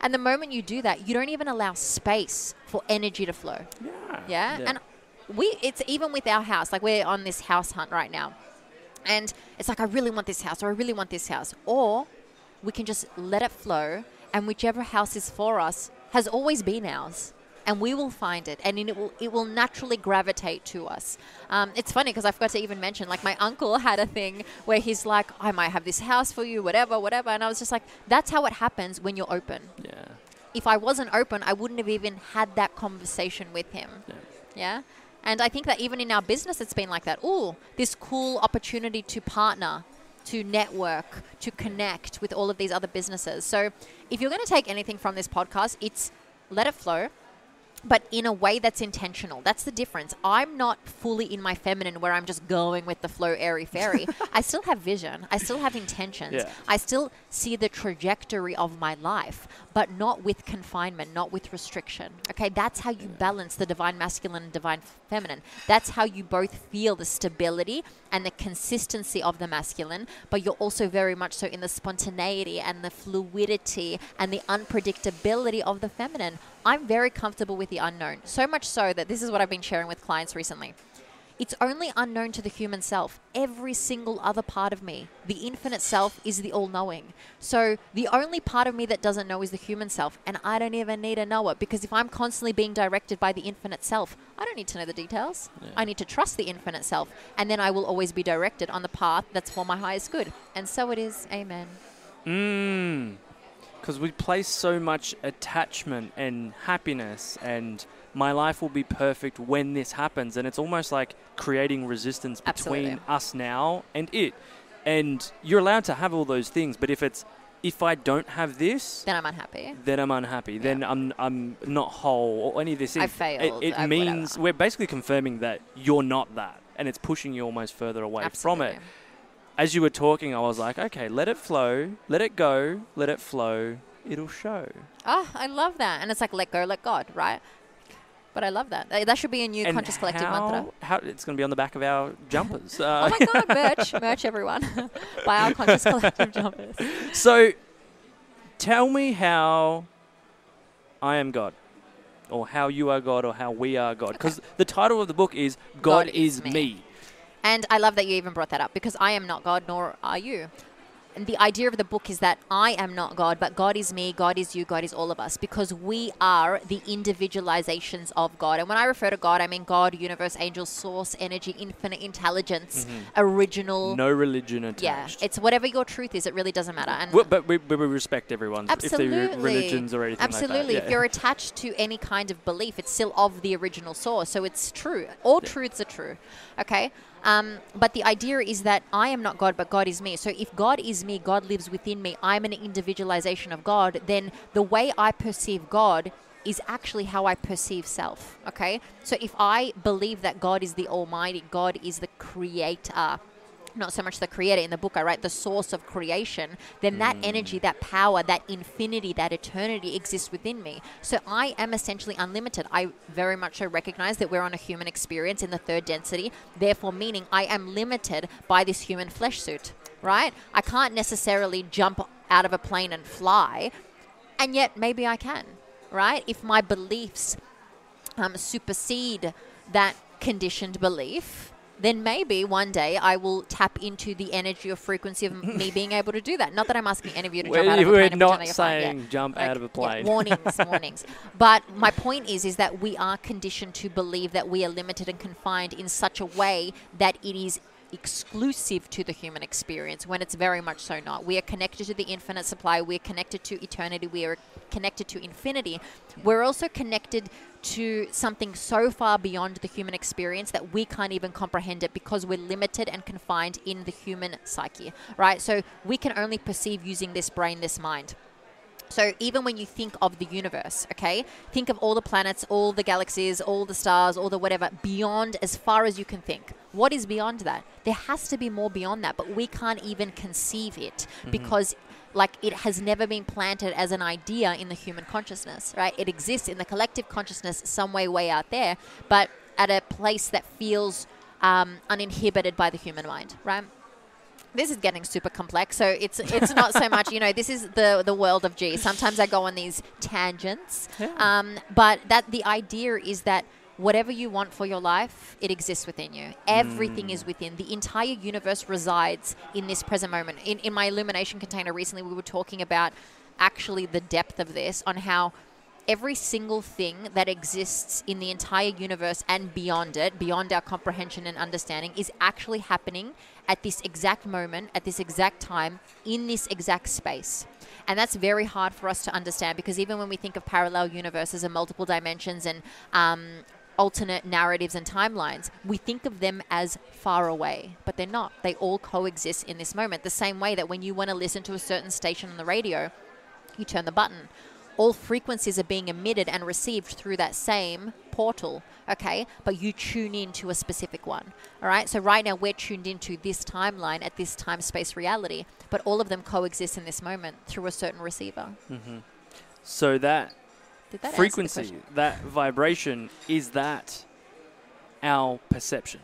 And the moment you do that, you don't even allow space for energy to flow. Yeah. Yeah. And we, it's even with our house, like we're on this house hunt right now. And it's like, I really want this house or I really want this house. Or we can just let it flow. And whichever house is for us has always been ours. And we will find it, and it will it will naturally gravitate to us. Um, it's funny because I forgot to even mention, like my uncle had a thing where he's like, "I might have this house for you, whatever, whatever," and I was just like, "That's how it happens when you're open." yeah. if I wasn't open, I wouldn't have even had that conversation with him. Yeah. Yeah. And I think that even in our business, it's been like that. Oh, this cool opportunity to partner, to network, to connect with all of these other businesses. So if you're going to take anything from this podcast, it's let it flow. But in a way that's intentional. That's the difference. I'm not fully in my feminine where I'm just going with the flow, airy fairy. I still have vision. I still have intentions. Yeah. I still see the trajectory of my life, but not with confinement, not with restriction. Okay, that's how you balance the divine masculine and divine feminine. That's how you both feel the stability and the consistency of the masculine, but you're also very much so in the spontaneity and the fluidity and the unpredictability of the feminine. I'm very comfortable with the unknown, so much so that this is what I've been sharing with clients recently. It's only unknown to the human self. Every single other part of me, the infinite self, is the all knowing. So the only part of me that doesn't know is the human self. And I don't even need to know it because if I'm constantly being directed by the infinite self, I don't need to know the details. I need to trust the infinite self. And then I will always be directed on the path that's for my highest good. And so it is. Amen. Mm. Because we place so much attachment and happiness, and my life will be perfect when this happens. And it's almost like creating resistance between Absolutely. us now and it. And you're allowed to have all those things, but if it's if I don't have this, Then I'm unhappy. then I'm unhappy. Then I'm I'm not whole or any of this. I It- failed, It, it I- means whatever. we're basically confirming that you're not that, and it's pushing you almost further away from it Absolutely. As you were talking, I was like, okay, let it flow, let it go, let it flow, it'll show. Oh, I love that. And it's like let go, let God, right? But I love that. Uh, That should be a new and conscious collective how, mantra. How, it's going to be on the back of our jumpers. Oh Uh, my god, merch, merch, everyone! Buy our conscious collective jumpers. so, tell me how I am God, or how you are God, or how we are God. Because the title of the book is God, God is is me. me. And I love that you even brought that up because I am not God, nor are you. And the idea of the book is that I am not God, but God is me, God is you, God is all of us, because we are the individualizations of God. And when I refer to God, I mean God, universe, angel, source, energy, infinite intelligence, mm-hmm. original. No religion attached. yeah, it's whatever your truth is. It really doesn't matter. And Well, but we, we respect everyone's, if Absolutely. they're religions or anything Absolutely. like that. If you're attached to any kind of belief, it's still of the original source. So it's true. All truths are true. Okay? Um, but the idea is that I am not God, but God is me. So if God is me, God lives within me, I'm an individualization of God, then the way I perceive God is actually how I perceive self. Okay? So if I believe that God is the Almighty, God is the creator, not so much the creator in the book I write, the source of creation, then that energy, that power, that infinity, that eternity exists within me. So I am essentially unlimited. I very much so recognize that we're on a human experience in the third density, therefore, meaning I am limited by this human flesh suit, right? I can't necessarily jump out of a plane and fly, and yet maybe I can, right? If my beliefs um, supersede that conditioned belief, then maybe one day I will tap into the energy or frequency of me being able to do that. Not that I'm asking any of you to jump out of a plane. we're not pretend that you're flying. saying Yeah. jump Like, out of a yeah, plane. warnings, warnings. But my point is, is that we are conditioned to believe that we are limited and confined in such a way that it is exclusive to the human experience when it's very much so not. We are connected to the infinite supply, we're connected to eternity, we are connected to infinity. We're also connected to something so far beyond the human experience that we can't even comprehend it because we're limited and confined in the human psyche, right? So we can only perceive using this brain, this mind. So even when you think of the universe, okay, think of all the planets, all the galaxies, all the stars, all the whatever, beyond as far as you can think. What is beyond that? There has to be more beyond that, but we can't even conceive it mm-hmm. because like it has never been planted as an idea in the human consciousness, right? It exists in the collective consciousness some way, way out there, but at a place that feels um, uninhibited by the human mind, right? This is getting super complex, so it's it's not so much you know this is the the world of G. Sometimes I go on these tangents, Yeah. um, but that the idea is that whatever you want for your life, it exists within you. Everything is within. The entire universe resides in this present moment. In, in my illumination container recently, we were talking about actually the depth of this on how every single thing that exists in the entire universe and beyond it, beyond our comprehension and understanding, is actually happening at this exact moment, at this exact time, in this exact space. And that's very hard for us to understand because even when we think of parallel universes and multiple dimensions and um, alternate narratives and timelines, we think of them as far away, but they're not. They all coexist in this moment. The same way that when you want to listen to a certain station on the radio, you turn the button. All frequencies are being emitted and received through that same portal, okay? But you tune in to a specific one, all right? So right now we're tuned into this timeline at this time space reality, but all of them coexist in this moment through a certain receiver. Mm-hmm. So that Did that frequency, that vibration, is that our perception?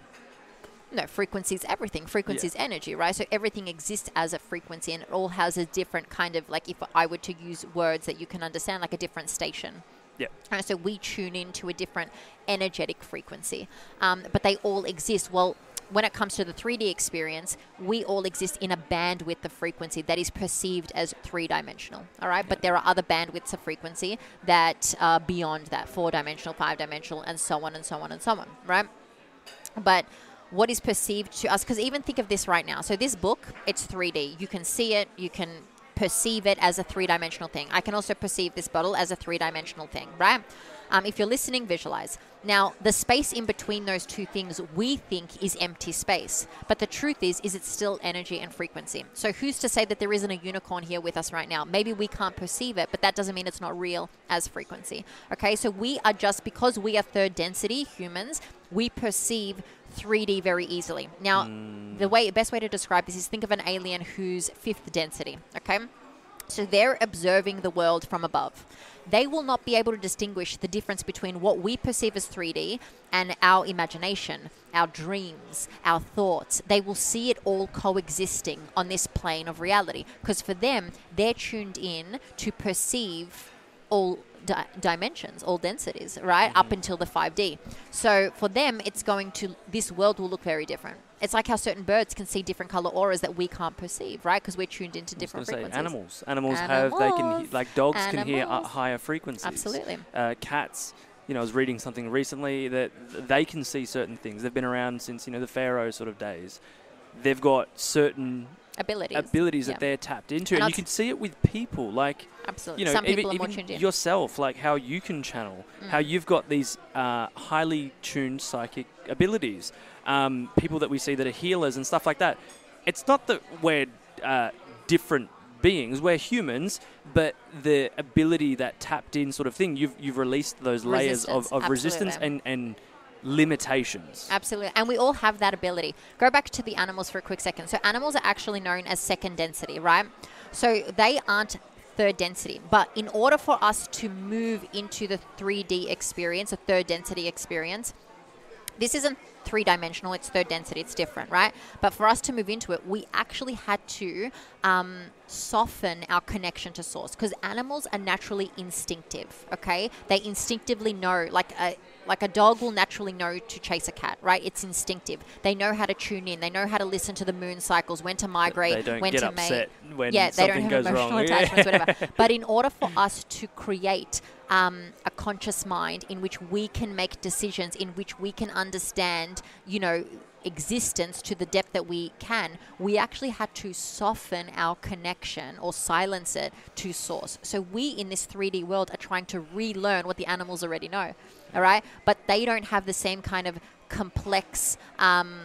No, frequency is everything. Frequency is energy, right? So everything exists as a frequency and it all has a different kind of, like if I were to use words that you can understand, like a different station. Yeah. And so we tune into a different energetic frequency. Um, but they all exist. Well, when it comes to the 3D experience, we all exist in a bandwidth of frequency that is perceived as three dimensional. All right. But there are other bandwidths of frequency that are beyond that four dimensional, five dimensional, and so on and so on and so on. Right. But what is perceived to us, because even think of this right now. So, this book, it's 3D. You can see it, you can perceive it as a three dimensional thing. I can also perceive this bottle as a three dimensional thing, right? Um, if you're listening, visualize. Now, the space in between those two things we think is empty space, but the truth is, is it's still energy and frequency. So, who's to say that there isn't a unicorn here with us right now? Maybe we can't perceive it, but that doesn't mean it's not real as frequency. Okay, so we are just because we are third density humans, we perceive 3D very easily. Now, hmm. the way best way to describe this is think of an alien who's fifth density. Okay. So they're observing the world from above. They will not be able to distinguish the difference between what we perceive as 3D and our imagination, our dreams, our thoughts. They will see it all coexisting on this plane of reality because for them, they're tuned in to perceive all di- dimensions, all densities, right? Up mm-hmm. until the 5D. So for them, it's going to, this world will look very different. It's like how certain birds can see different color auras that we can't perceive, right? Because we're tuned into different say frequencies. animals. Animals have they can like dogs can hear uh, higher frequencies. Absolutely. Uh, cats. You know, I was reading something recently that they can see certain things. They've been around since you know the pharaoh sort of days. They've got certain Abilities. abilities Yeah. that they're tapped into, And and, you can see it with people. Like Absolutely. you know, Some even, are more even yourself, like how you can channel, how Mm. you've got these uh, highly tuned psychic abilities. Um, people that we see that are healers and stuff like that. It's not that we're uh, different beings; we're humans, but the ability that tapped in sort of thing, you've you've released those layers of, Resistance, of resistance and and limitations. Absolutely. And we all have that ability. Go back to the animals for a quick second. So, animals are actually known as second density, right? So, they aren't third density. But in order for us to move into the 3D experience, a third density experience, this isn't three dimensional, it's third density, it's different, right? But for us to move into it, we actually had to um, soften our connection to source because animals are naturally instinctive, okay? They instinctively know, like a, like a dog will naturally know to chase a cat, right? It's instinctive. They know how to tune in, they know how to listen to the moon cycles, when to migrate, they don't when get to upset mate. when yeah, they don't have emotional wrong. attachments, whatever. But in order for us to create um, a conscious mind in which we can make decisions, in which we can understand, you know, existence to the depth that we can, we actually had to soften our connection or silence it to source. So we in this 3D world are trying to relearn what the animals already know. All right. But they don't have the same kind of complex um,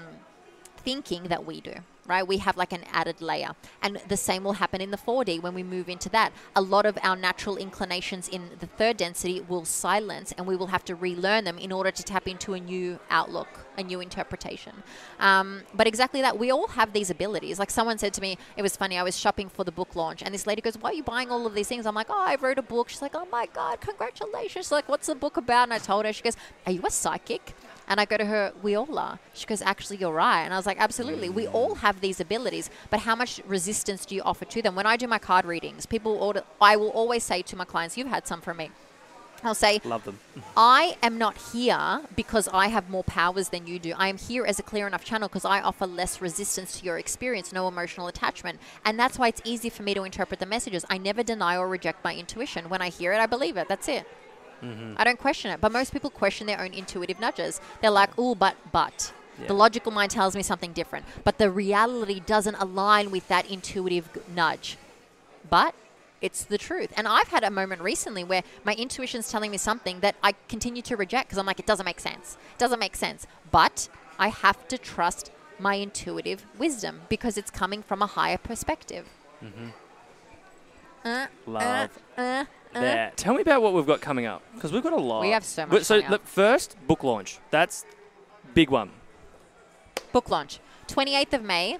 thinking that we do right? We have like an added layer. And the same will happen in the 4D when we move into that. A lot of our natural inclinations in the third density will silence and we will have to relearn them in order to tap into a new outlook, a new interpretation. Um, but exactly that, we all have these abilities. Like someone said to me, it was funny, I was shopping for the book launch and this lady goes, Why are you buying all of these things? I'm like, Oh, I wrote a book. She's like, Oh my God, congratulations. She's like, What's the book about? And I told her, She goes, Are you a psychic? And I go to her, we all are. She goes, actually, you're right. And I was like, absolutely. We all have these abilities, but how much resistance do you offer to them? When I do my card readings, people order, I will always say to my clients, you've had some from me. I'll say, Love them. I am not here because I have more powers than you do. I am here as a clear enough channel because I offer less resistance to your experience, no emotional attachment. And that's why it's easy for me to interpret the messages. I never deny or reject my intuition. When I hear it, I believe it. That's it. I don't question it. But most people question their own intuitive nudges. They're like, oh, but, but. Yeah. The logical mind tells me something different. But the reality doesn't align with that intuitive nudge. But it's the truth. And I've had a moment recently where my intuition's telling me something that I continue to reject because I'm like, it doesn't make sense. It doesn't make sense. But I have to trust my intuitive wisdom because it's coming from a higher perspective. Uh, Love uh, uh, Uh-huh. that. Tell me about what we've got coming up because we've got a lot. We have so But- much So look, first, book launch. That's big one. book launch 28th of may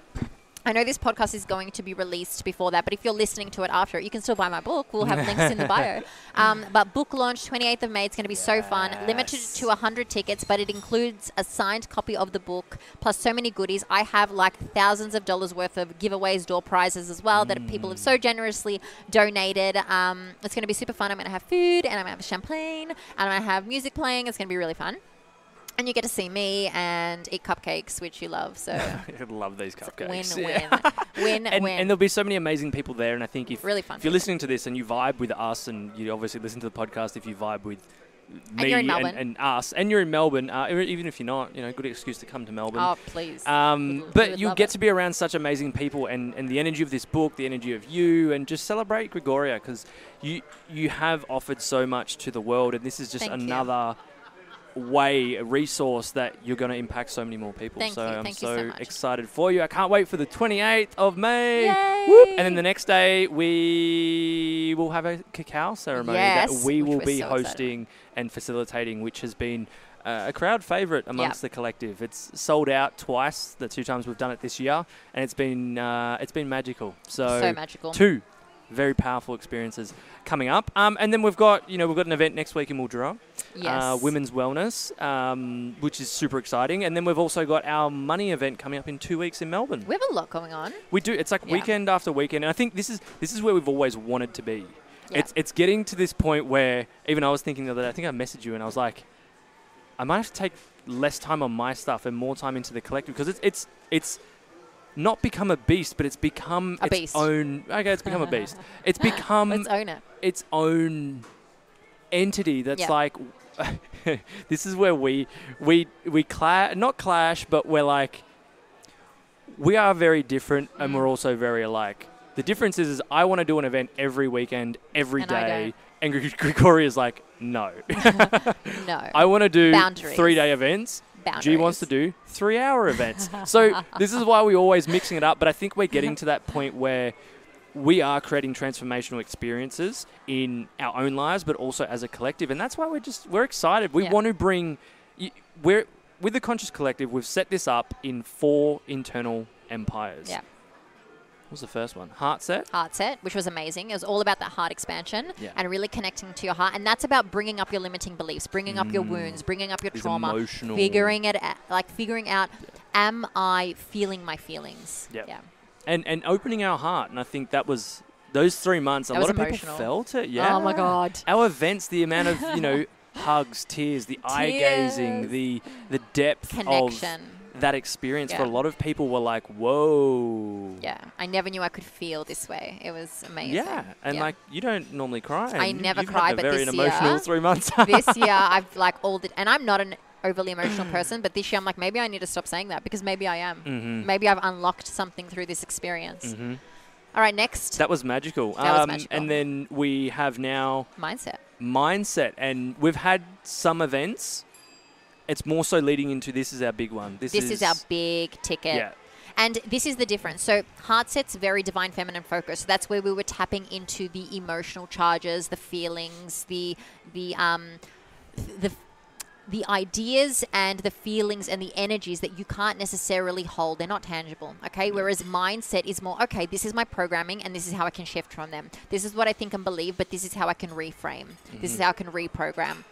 i know this podcast is going to be released before that but if you're listening to it after it, you can still buy my book. We'll have links in the bio. Um, but book launch 28th of may it's going to be so fun. Limited to 100 tickets but it includes a signed copy of the book plus so many goodies. I have like thousands of dollars worth of giveaways door prizes as well that people have so generously donated. Um, it's going to be super fun. I'm going to have food and i'm going to have champagne and i'm going to have music playing. It's going to be really fun and you get to see me and eat cupcakes, which you love. So I love these cupcakes. win, Yeah. win, win, and, win. and there'll be so many amazing people there. And I think if, Really fun if you're listening to this and you vibe with us, and you obviously listen to the podcast, if you vibe with me in Melbourne. and, us, and you're in Melbourne, uh, even if you're not, you know, good excuse to come to Melbourne. oh, please. Um, would- but you'll get it. to be around such amazing people and, and the energy of this book, the energy of you, and just celebrate Grigoria because you you have offered so much to the world, and this is just Thank you. Way, a resource that you're going to impact so many more people. Thank so you. I'm Thank you so, so much. excited for you. I can't wait for the 28th of May. And then the next day we will have a cacao ceremony Yes, that we will be so hosting and facilitating, which has been uh, a crowd favourite amongst the collective. It's sold out twice, the two times we've done it this year, and it's been uh, it's been magical. So, so magical. two very powerful experiences coming up. Um, and then we've got you know we've got an event next week in Mildura, yes. uh, women's wellness, um, which is super exciting. And then we've also got our money event coming up in two weeks in Melbourne. We have a lot going on. We do. It's like Yeah. weekend after weekend, and I think this is this is where we've always wanted to be. Yeah. It's it's getting to this point where even I was thinking the other day. I think I messaged you and I was like, I might have to take less time on my stuff and more time into the collective because it's it's it's not become a beast, but it's become A its beast. own. Okay, it's become a beast. It's become Let's own it. its own entity that's Yeah. like this is where we we we clash not clash but we're like we are very different and Mm. we're also very alike the difference is, is i want to do an event every weekend every And day, and gregory is like no No. i want to do Boundaries. three day events Boundaries. G wants to do three hour events. so this is why we're always mixing it up. But I think we're getting to that point where we are creating transformational experiences in our own lives, but also as a collective. And that's why we're just we're excited. We Yeah. want to bring we're with the conscious collective. We've set this up in four internal empires. Yeah. What was the first one? Heart set. Heart set, which was amazing. It was all about that heart expansion Yeah. and really connecting to your heart. And that's about bringing up your limiting beliefs, bringing up your wounds, bringing up your Mm. These trauma, emotional- figuring it, out, like figuring out, am I feeling my feelings? Yep. Yeah. and and opening our heart. And I think that was those three months. A lot of emotional. people felt it. Yeah. Oh my God. Our events, the amount of you know hugs, tears, the eye gazing, the the depth Connection. of that experience for a lot of people were like, whoa. Yeah. I never knew I could feel this way. It was amazing. Yeah, and Yeah. like you don't normally cry. I never cry, but very this emotional year- three months. this year I've like all the and I'm not an overly emotional person, but this year I'm like maybe I need to stop saying that because maybe I am. Mhm. Maybe I've unlocked something through this experience. Mhm. All right, next That was magical. That was Um, magical. And then we have now mindset. mindset, and we've had some events. It's more so leading into this is our big one. This, This is our big ticket. yeah. And this is the difference. So heart set's very divine feminine focus. So that's where we were tapping into the emotional charges, the feelings, the the um the the ideas and the feelings and the energies that you can't necessarily hold. They're not tangible. Okay. Whereas mindset is more, okay, this is my programming and this is how I can shift from them. This is what I think and believe, but this is how I can reframe. This is how I can reprogram.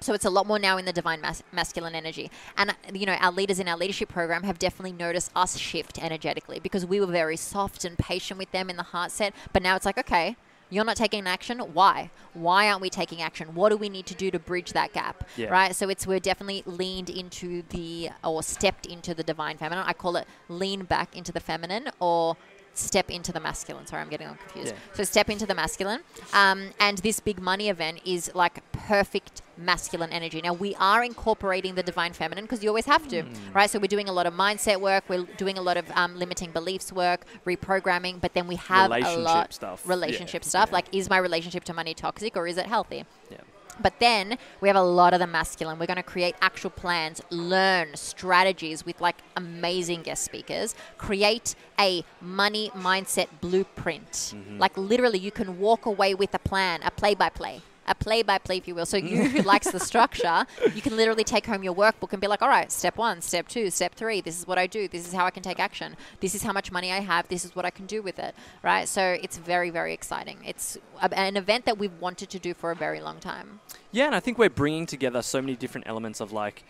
So it's a lot more now in the divine mas- masculine energy. And, you know, our leaders in our leadership program have definitely noticed us shift energetically because we were very soft and patient with them in the heart set. But now it's like, okay, you're not taking action. Why? Why aren't we taking action? What do we need to do to bridge that gap? Yeah. Right? So it's we're definitely leaned into the or stepped into the divine feminine. I call it lean back into the feminine or step into the masculine. Sorry, I'm getting all confused. Yeah. So step into the masculine. Um, and this big money event is like perfect masculine energy. Now we are incorporating the divine feminine because you always have to, right? So we're doing a lot of mindset work. We're doing a lot of um, limiting beliefs work, reprogramming. But then we have a lot stuff. relationship Yeah. stuff. Yeah. Like, is my relationship to money toxic or is it healthy? Yeah. But then we have a lot of the masculine. We're going to create actual plans, learn strategies with like amazing guest speakers, create a money mindset blueprint. Mm-hmm. Like literally, you can walk away with a plan, a play by play. A play by play, if you will. So, you who likes the structure, you can literally take home your workbook and be like, all right, step one, step two, step three. This is what I do. This is how I can take action. This is how much money I have. This is what I can do with it. Right? So, it's very, very exciting. It's a- an event that we've wanted to do for a very long time. Yeah, and I think we're bringing together so many different elements of like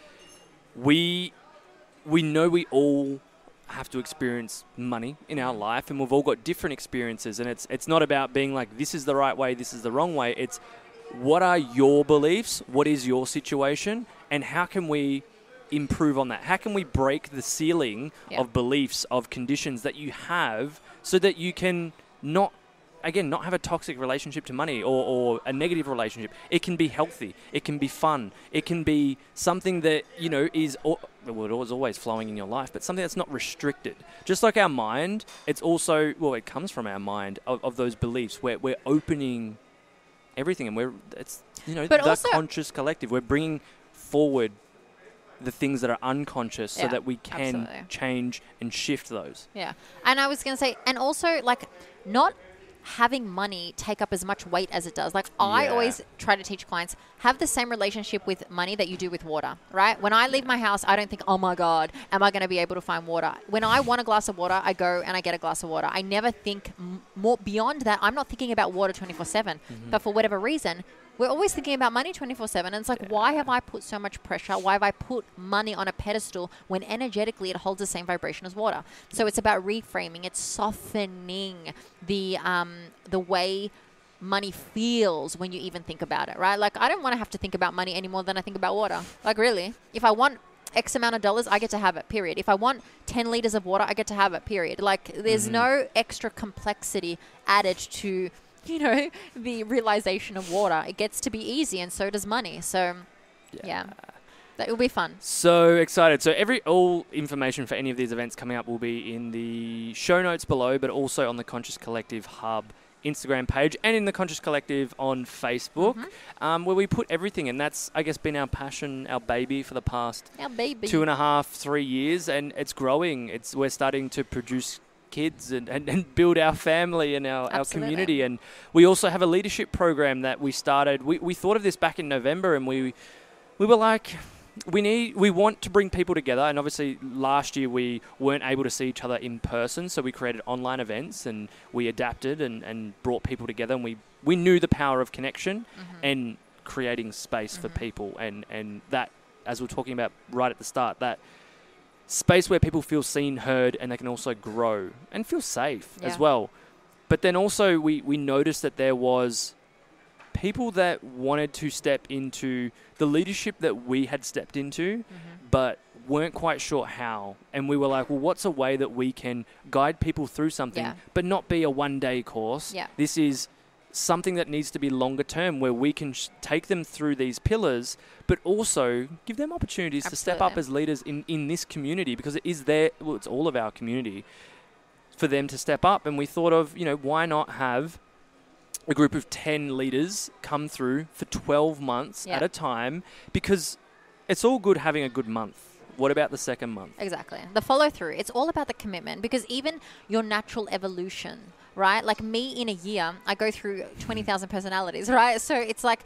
we we know we all have to experience money in our mm. life and we've all got different experiences and it's it's not about being like this is the right way, this is the wrong way. It's what are your beliefs? What is your situation? And how can we improve on that? How can we break the ceiling Yeah. of beliefs, of conditions that you have so that you can not again not have a toxic relationship to money or, or a negative relationship. It can be healthy. It can be fun. It can be something that you know is well it was always flowing in your life but something that's not restricted. Just like our mind it's also well it comes from our mind of, of those beliefs. Where we're opening everything and we're it's you know But the conscious collective. We're bringing forward the things that are unconscious so that we can absolutely. change and shift those. Yeah. And I was going to say, and also, like, not having money take up as much weight as it does. Like, I always try to teach clients have the same relationship with money that you do with water, right? When I leave my house, I don't think, oh my God, am I going to be able to find water? When I want a glass of water, I go and I get a glass of water. I never think m- more beyond that. I'm not thinking about water 24 7. Mm-hmm. But for whatever reason, we're always thinking about money 24 7. And it's like, why have I put so much pressure? Why have I put money on a pedestal when energetically it holds the same vibration as water? So it's about reframing, it's softening the, um, the way money feels when you even think about it, right? Like, I don't want to have to think about money any more than I think about water. Like, really? If I want X amount of dollars, I get to have it, period. If I want 10 liters of water, I get to have it, period. Like, there's no extra complexity added to, you know, the realization of water. It gets to be easy, and so does money. So, yeah, that will be fun. So excited! So every all information for any of these events coming up will be in the show notes below, but also on the Conscious Collective Hub Instagram page and in the Conscious Collective on Facebook, Mm-hmm. um, where we put everything. And that's, I guess, been our passion, our baby for the past Yeah, baby. two and a half, three years, and it's growing. It's we're starting to produce kids and, and, and build our family and our, our community. And we also have a leadership program that we started. We, we thought of this back in November, and we we were like. We need, we want to bring people together, and obviously last year we weren't able to see each other in person, so we created online events and we adapted and, and brought people together, and we, we knew the power of connection Mm-hmm. and creating space for people, and, and that, as we we're talking about right at the start, that space where people feel seen, heard, and they can also grow and feel safe Yeah. as well. But then also we, we noticed that there was people that wanted to step into the leadership that we had stepped into, Mm-hmm. but weren't quite sure how. And we were like, well, what's a way that we can guide people through something, Yeah. but not be a one day course? Yeah. This is something that needs to be longer term where we can sh- take them through these pillars but also give them opportunities to step up as leaders in, in this community because it is their well it's all of our community for them to step up and we thought of you know why not have a group of 10 leaders come through for 12 months at a time because it's all good having a good month What about the second month? Exactly. The follow through. It's all about the commitment because even your natural evolution, right? Like me in a year, I go through 20,000 personalities, right? So it's like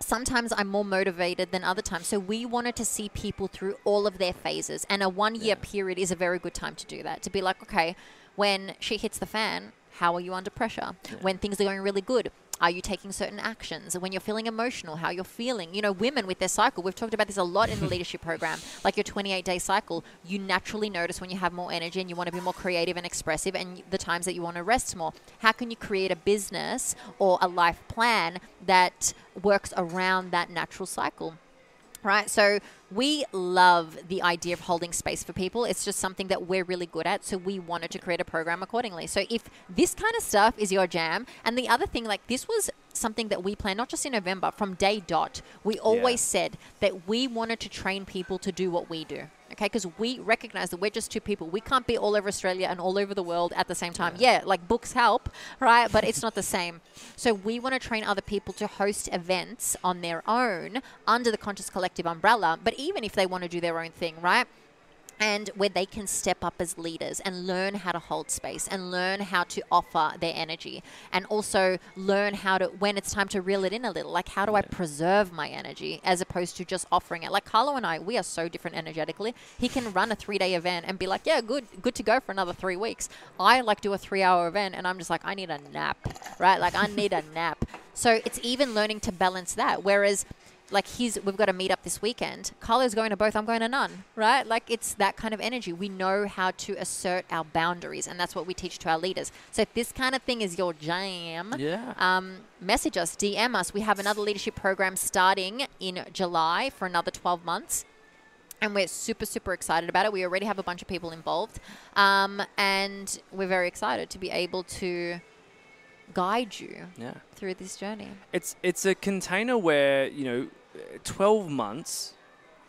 sometimes I'm more motivated than other times. So we wanted to see people through all of their phases. And a one year period is a very good time to do that. To be like, okay, when she hits the fan, how are you under pressure? When things are going really good, are you taking certain actions? When you're feeling emotional, how you're feeling. You know, women with their cycle, we've talked about this a lot in the leadership program. Like your 28 day cycle, you naturally notice when you have more energy and you want to be more creative and expressive, and the times that you want to rest more. How can you create a business or a life plan that works around that natural cycle? right? So we love the idea of holding space for people. It's just something that we're really good at. So we wanted to create a program accordingly. So if this kind of stuff is your jam, and the other thing, like this was something that we planned, not just in November, from day dot, we always said that we wanted to train people to do what we do. Okay, because we recognize that we're just two people. We can't be all over Australia and all over the world at the same time. Yeah, like books help, right? But it's not the same. So we want to train other people to host events on their own under the Conscious Collective umbrella. But even if they want to do their own thing, right? and where they can step up as leaders and learn how to hold space and learn how to offer their energy and also learn how to when it's time to reel it in a little like how do i preserve my energy as opposed to just offering it? Like carlo and i we are so different energetically. He can run a three day event and be like yeah good good to go for another three weeks. I like do a three hour event and i'm just like i need a nap right? Like i need a nap. So it's even learning to balance that. Whereas like he's we've got to meet up this weekend. Carlo's going to both, I'm going to none, right? Like it's that kind of energy. We know how to assert our boundaries, and that's what we teach to our leaders. So if this kind of thing is your jam, Yeah. um, message us, DM us. We have another leadership program starting in July for another 12 months. And we're super, super excited about it. We already have a bunch of people involved. Um, and we're very excited to be able to guide you yeah. through this journey. It's it's a container where you know, twelve months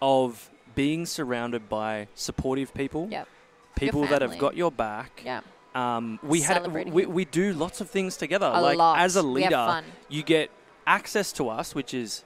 of being surrounded by supportive people, Yep. people that have got your back. Yeah. Um, we had we, we do lots of things together. A like lot. as a leader, you get access to us, which is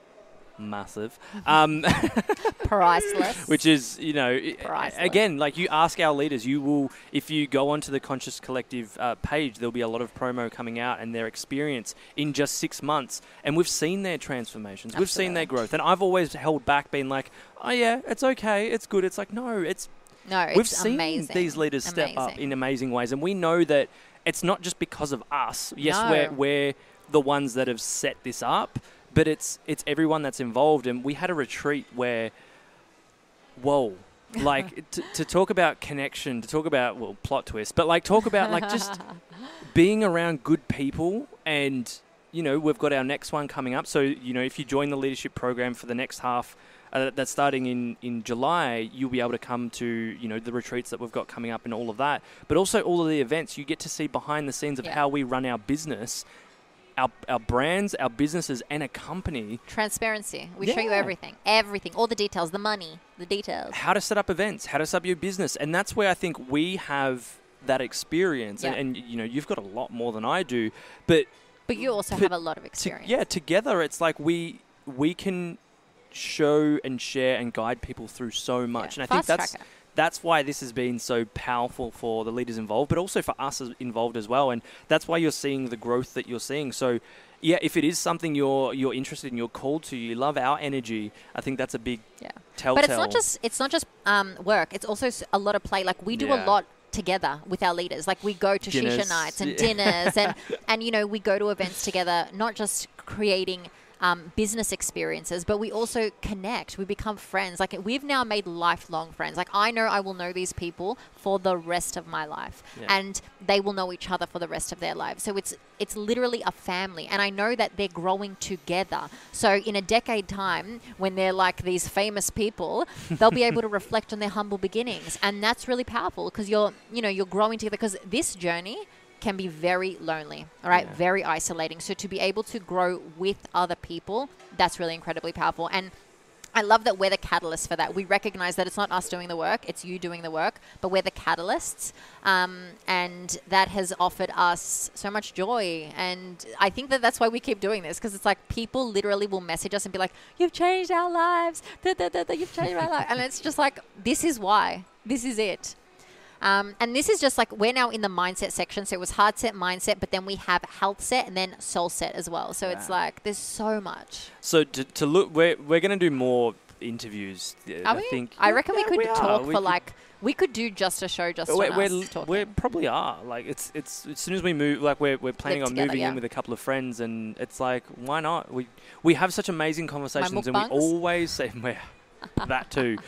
massive. Um, Priceless. which is you know Priceless. again like you ask our leaders you will if you go onto the conscious collective uh, page there'll be a lot of promo coming out and their experience in just six months and we've seen their transformations we've seen their growth and i've always held back being like oh yeah it's okay it's good it's like no it's No, it's we've seen amazing. these leaders step up in amazing ways and we know that it's not just because of us yes No. we're, we're the ones that have set this up but it's it's everyone that's involved and we had a retreat where whoa like to, to talk about connection to talk about well plot twist but like talk about like just being around good people and you know we've got our next one coming up so you know if you join the leadership program for the next half uh, that's starting in in July you'll be able to come to you know the retreats that we've got coming up and all of that but also all of the events you get to see behind the scenes of Yeah. how we run our business our, our brands our businesses and a company Transparency. We show you everything. Everything. All the details. The money. The details. how to set up events, how to set up your business, and that's where I think we have that experience. Yeah. And, and you know, you've got a lot more than I do, but But you also But have a lot of to, experience. yeah, together it's like we we can show and share and guide people through so much, Yeah. and I think that's tracker. That's why this has been so powerful for the leaders involved, but also for us as involved as well, and that's why you're seeing the growth that you're seeing. So. Yeah, if it is something you're you're interested in, you're called to, you love our energy. I think that's a big Yeah. telltale. But it's not just it's not just um, work. It's also a lot of play. Like we do Yeah. a lot together with our leaders. Like we go to Dinners. shisha nights and Yeah. dinners, and and you know we go to events together. Not just creating. Um, business experiences, but we also connect. We become friends. Like we've now made lifelong friends. Like I know I will know these people for the rest of my life, Yeah. and they will know each other for the rest of their lives. So it's it's literally a family, and I know that they're growing together. So in a decade time, when they're like these famous people, they'll be able to reflect on their humble beginnings, and that's really powerful because you're you know you're growing together. Because this journey can be very lonely, all right, Yeah. very isolating. So to be able to grow with other people, that's really incredibly powerful, and. I love that we're the catalyst for that. We recognize that it's not us doing the work, it's you doing the work, but we're the catalysts. Um, and that has offered us so much joy. And I think that that's why we keep doing this because it's like people literally will message us and be like, You've changed our lives. Da, da, da, da, you've changed my life. And it's just like, This is why. This is it. Um, and this is just like we're now in the mindset section. So it was heart set, mindset, but then we have health set and then soul set as well. So it's like there's so much. So to, to look, we're we're going to do more interviews. Are I we? think. I reckon we could are. talk We for could- like we could do just a show just We're, we're, we probably are like it's it's as soon as we move like we're, we're planning on together, moving yeah. in with a couple of friends and it's like why not we we have such amazing conversations and we always say that too.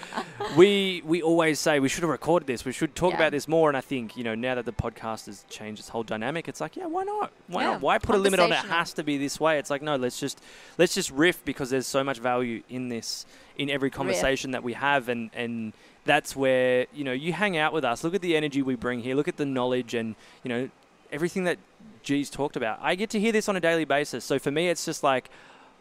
We we always say we should have recorded this. We should talk Yeah. about this more and I think you know now that the podcast has changed its whole dynamic it's like yeah why not? Why Yeah, not why put a limit on it? Has to be this way. It's like no let's just let's just riff because there's so much value in this in every conversation that we have and and that's where you know you hang out with us. Look at the energy we bring here. Look at the knowledge and you know everything that G's talked about. I get to hear this on a daily basis. So for me it's just like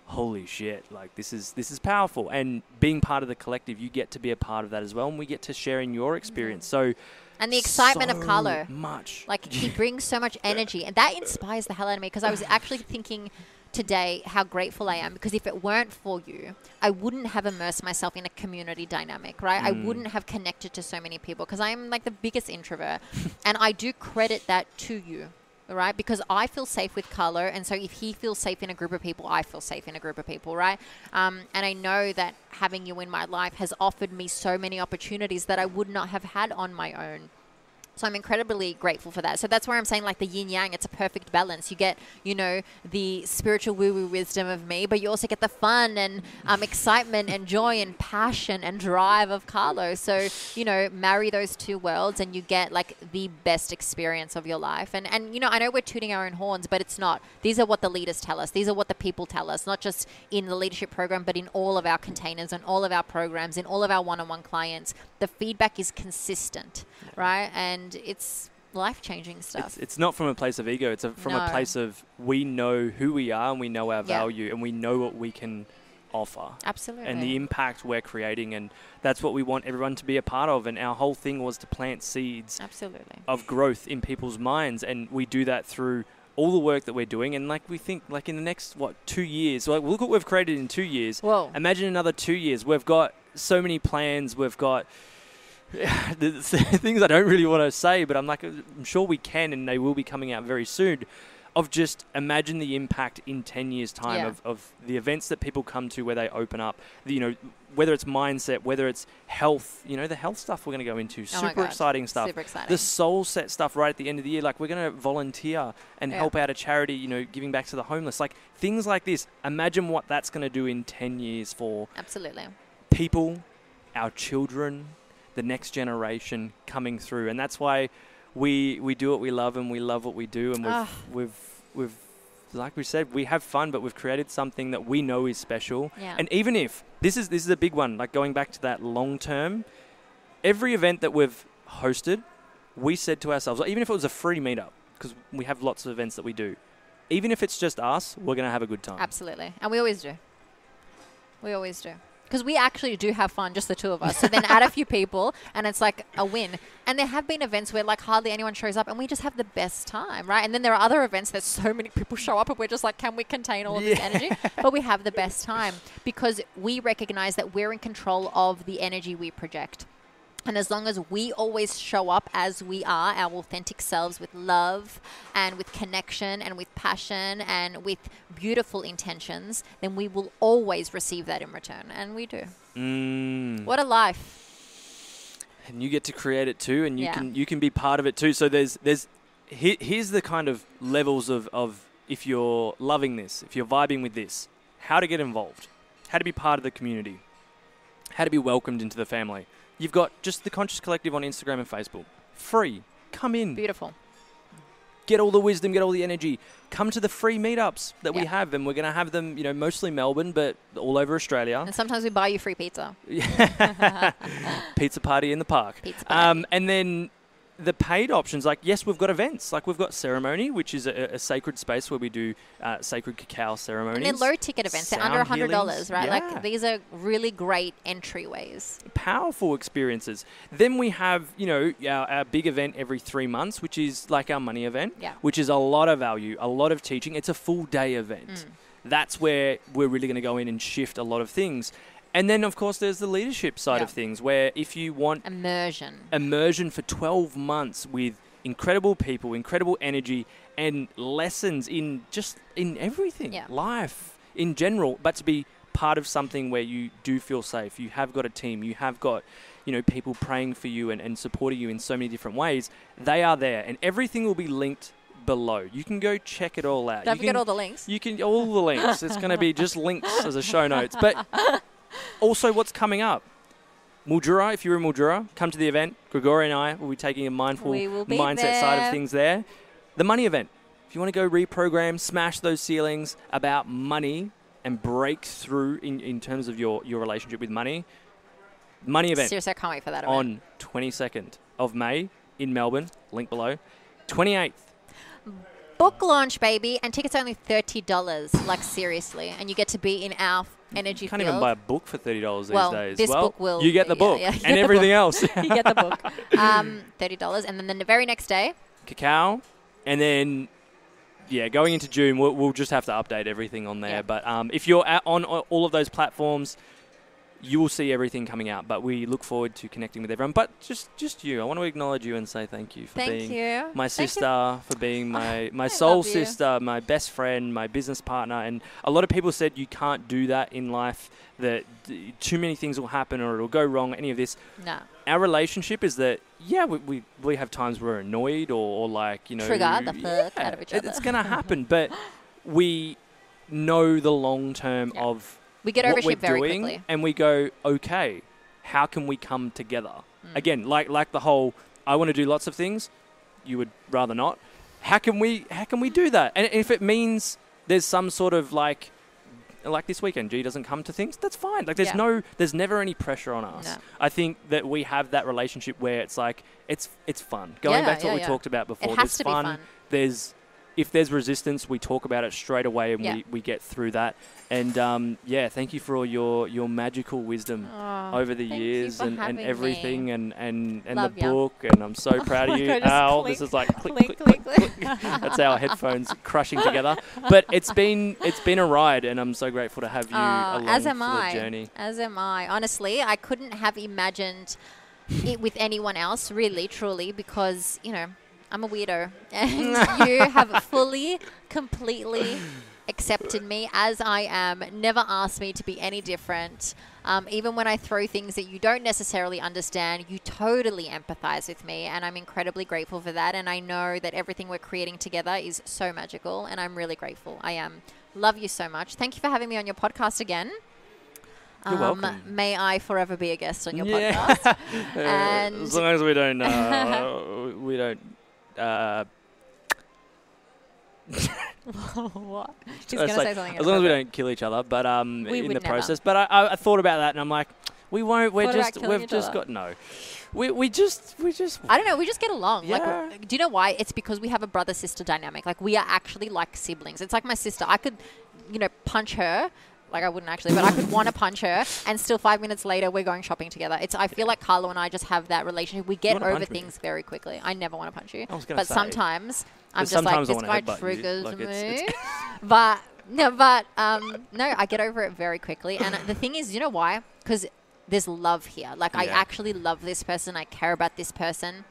holy shit like this is this is powerful and being part of the collective you get to be a part of that as well and we get to share in your experience so and the excitement of so Carlo. much Like he brings so much energy, and that inspires the hell out of me. Because I was actually thinking today how grateful I am. Because if it weren't for you, I wouldn't have immersed myself in a community dynamic, right? I mm. wouldn't have connected to so many people. Because I am like the biggest introvert, and I do credit that to you. Right, because I feel safe with Carlo, and so if he feels safe in a group of people, I feel safe in a group of people, right? Um, and I know that having you in my life has offered me so many opportunities that I would not have had on my own. So I'm incredibly grateful for that. So that's where I'm saying like the yin yang, it's a perfect balance. You get, you know, the spiritual woo woo wisdom of me, but you also get the fun and um, excitement and joy and passion and drive of Carlo. So, you know, marry those two worlds and you get like the best experience of your life. And, and you know, I know we're tooting our own horns, but it's not. These are what the leaders tell us. These are what the people tell us, not just in the leadership program, but in all of our containers and all of our programs, in all of our one on one clients. The feedback is consistent, right? And it's life changing stuff. It's, it's not from a place of ego. It's a, from a place of we know who we are and we know our Yeah. value and we know what we can offer Absolutely. and the impact we're creating. And that's what we want everyone to be a part of. And our whole thing was to plant seeds Absolutely. of growth in people's minds. And we do that through all the work that we're doing. And like we think, like in the next, what, two years, like look what we've created in two years. Whoa. Imagine another two years. We've got so many plans. We've got things I don't really want to say, but I'm like, I'm sure we can, and they will be coming out very soon. Of just imagine the impact in 10 years' time Yeah. of, of the events that people come to where they open up, the, you know, whether it's mindset, whether it's health, you know, the health stuff we're going to go into, Oh super exciting stuff. Super exciting. The soul set stuff right at the end of the year, like we're going to volunteer and Yeah. help out a charity, you know, giving back to the homeless, like things like this. Imagine what that's going to do in 10 years for Absolutely. people, our children, the next generation coming through, and that's why we we do what we love and we love what we do, and we've Ah. we've we've like we said, we have fun, but we've created something that we know is special. Yeah. And even if this is this is a big one, like going back to that long term, every event that we've hosted, we said to ourselves, even if it was a free meetup, because we have lots of events that we do, even if it's just us, we're gonna have a good time. Absolutely. And we always do. We always do. Because we actually do have fun, just the two of us. So then add a few people, and it's like a win. And there have been events where like hardly anyone shows up, and we just have the best time, right? And then there are other events that so many people show up, and we're just like, can we contain all of this energy? But we have the best time because we recognize that we're in control of the energy we project. And as long as we always show up as we are, our authentic selves with love and with connection and with passion and with beautiful intentions, then we will always receive that in return. And we do. Mm. What a life. and you get to create it too, and you Yeah. can you can be part of it too. So there's there's here, here's the kind of levels of of if you're loving this, if you're vibing with this, how to get involved, how to be part of the community, how to be welcomed into the family. You've got just the Conscious Collective on Instagram and Facebook, free. Come in, Beautiful. get all the wisdom, get all the energy. Come to the free meetups that we have, and we're going to have them, you know, mostly Melbourne, but all over Australia. And sometimes we buy you free pizza. pizza party in the park. Pizza party. Um, and then the paid options, like yes, we've got events, like we've got ceremony, which is a, a sacred space where we do uh, sacred cacao ceremonies. And they're low ticket events. They're under hundred dollars, right? Yeah. Like these are really great entryways. powerful experiences. Then we have, you know, our, our big event every three months, which is like our money event, Yeah. which is a lot of value, a lot of teaching. It's a full day event. Mm. That's where we're really going to go in and shift a lot of things. And then, of course, there's the leadership side Yeah. of things, where if you want Immersion. immersion for 12 months with incredible people, incredible energy, and lessons in just in everything, Yeah. life in general, but to be part of something where you do feel safe, you have got a team, you have got you know people praying for you and, and supporting you in so many different ways they are there and everything will be linked below you can go check it all out Don't you forget can, all the links. you can all the links. It's going to be just links as a show notes. But also, what's coming up? Mildura, if you're in Mildura, come to the event. Grigoria and I will be taking a mindful We will be mindset side of things there. The money event. If you want to go reprogram, smash those ceilings about money and break through in, in terms of your, your relationship with money, money event Seriously, I can't wait for that event. on 22nd of May in Melbourne. Link below. 28th. Book launch, baby, and tickets are only thirty dollars. Like seriously, and you get to be in our energy You can't field. even buy a book for thirty dollars these Well, days. this well, book will- You get the book yeah, get and everything else. you get the book. Um, thirty dollars, and then the very next day, Cacao, and then yeah, going into June, we'll, we'll just have to update everything on there. Yeah. But um, if you're at, on all of those platforms, you will see everything coming out. But we look forward to connecting with everyone. But just just you, I want to acknowledge you and say thank you for thank being you. my sister, for being my, my I soul sister, my best friend, my business partner. And a lot of people said you can't do that in life, that d- too many things will happen or it'll go wrong, any of this. No, Our relationship is that, yeah, we, we, we have times where we're annoyed or, or like, you know. Trigger the fuck yeah, out of each other. It's going to happen. but we know the long term Yeah. of we get what over we're shit very doing, quickly. and we go, okay, how can we come together? Mm. Again, like like the whole, I want to do lots of things. You would rather not. How can we? How can we do that? And if it means there's some sort of like, like this weekend, G doesn't come to things. That's fine. Like there's Yeah. no, there's never any pressure on us. No. I think that we have that relationship where it's like it's it's fun. Going Yeah, back to yeah, what we talked about before, It there's has to be fun, fun. There's if there's resistance, we talk about it straight away and Yeah. we, we get through that. And um, yeah, thank you for all your, your magical wisdom Oh, over the years and, and everything me. and, and, and Love the ya. book. And I'm so proud my of you, God, Al. click, This is like click, click, click, click, click. That's our headphones crushing together. But it's been it's been a ride, and I'm so grateful to have you Oh, along as for am the journey. As am I. Honestly, I couldn't have imagined it with anyone else, really, truly, because, you know, I'm a weirdo. And you have fully, completely accepted me as I am, never asked me to be any different. Um, even when I throw things that you don't necessarily understand, you totally empathize with me, and I'm incredibly grateful for that. And I know that everything we're creating together is so magical, and I'm really grateful. I am. Love you so much. Thank you for having me on your podcast again. You're Um, welcome. May I forever be a guest on your Yeah. podcast. Uh, And- as long as we don't uh, we don't uh, what? He's It's going to like, say something. as long as we don't kill each other, but um, We in the never. process. But I, I, I thought about that, and I'm like, we won't. We're Thought just we've just other. got no. We we just we just I don't know. We just get along. Yeah. Like, do you know why? It's because we have a brother sister dynamic. Like, we are actually like siblings. It's like my sister. I could, you know, punch her. Like I wouldn't actually, but I could want to punch her, and still five minutes later we're going shopping together. It's. I feel like Carlo and I just have that relationship. We get over punch me? things very quickly. I never want to punch you, I was gonna but say. sometimes I'm just like sometimes I this guy triggers Like, me. it's- it's- but no, but um, no, I get over it very quickly. And the thing is, you know why? Because there's love here. Like I actually love this person. I care about this person.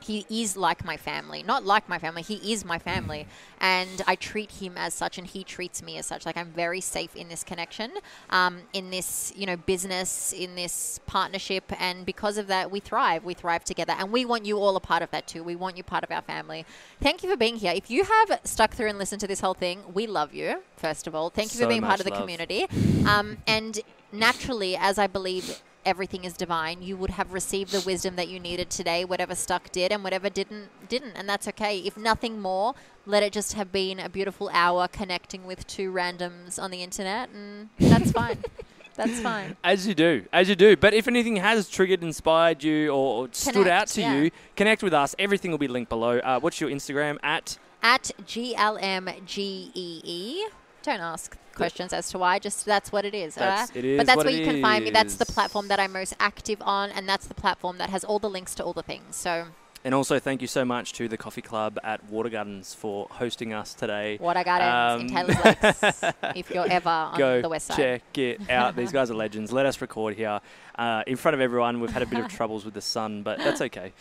He is like my family, not like my family. He is my family, and I treat him as such, and he treats me as such. Like I'm very safe in this connection, um, in this you know business, in this partnership, and because of that, we thrive. We thrive together, and we want you all a part of that too. We want you part of our family. Thank you for being here. If you have stuck through and listened to this whole thing, we love you. First of all, thank you So for being part of the love. community, um, and naturally, as I believe everything is divine, you would have received the wisdom that you needed today, whatever stuck did and whatever didn't didn't. And that's okay. If nothing more, let it just have been a beautiful hour connecting with two randoms on the internet and that's fine. That's fine. As you do, as you do. But if anything has triggered, inspired you, or, or stood out to yeah. you, connect with us. Everything will be linked below. Uh, what's your Instagram at? At GLMGEE. E. Don't ask questions as to why. Just that's what it is. That's- alright? it is But that's where you can find me. That's the platform that I'm most active on, and that's the platform that has all the links to all the things. So And also, thank you so much to the Coffee Club at Water Gardens for hosting us today. Water Gardens in Um, Taylor's Lakes, if you're ever on Go the west side. check it out. These guys are legends. Let us record here uh, in front of everyone. We've had a bit of troubles with the sun, but that's okay.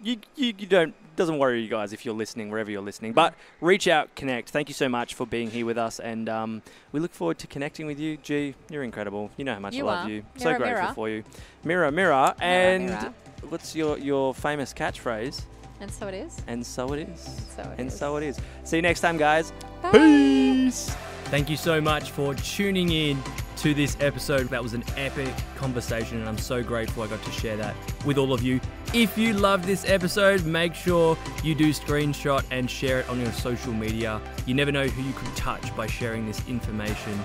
You, you, you don't doesn't worry you guys if you're listening wherever you're listening. But reach out, connect. Thank you so much for being here with us, and um, we look forward to connecting with you. G, you're incredible. You know how much You I love are. you. so grateful mirror. for you. Mirror, mirror, and mirror. what's your your famous catchphrase? And so it is. And so it is. So it and is. so it is. See you next time, guys. Bye. Peace. Thank you so much for tuning in to this episode. That was an epic conversation, and I'm so grateful I got to share that with all of you. If you love this episode, make sure you do screenshot and share it on your social media. You never know who you could touch by sharing this information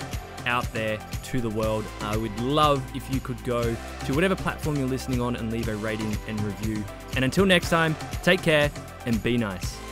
out there to the world. Uh, I would love if you could go to whatever platform you're listening on and leave a rating and review. And until next time, take care and be nice.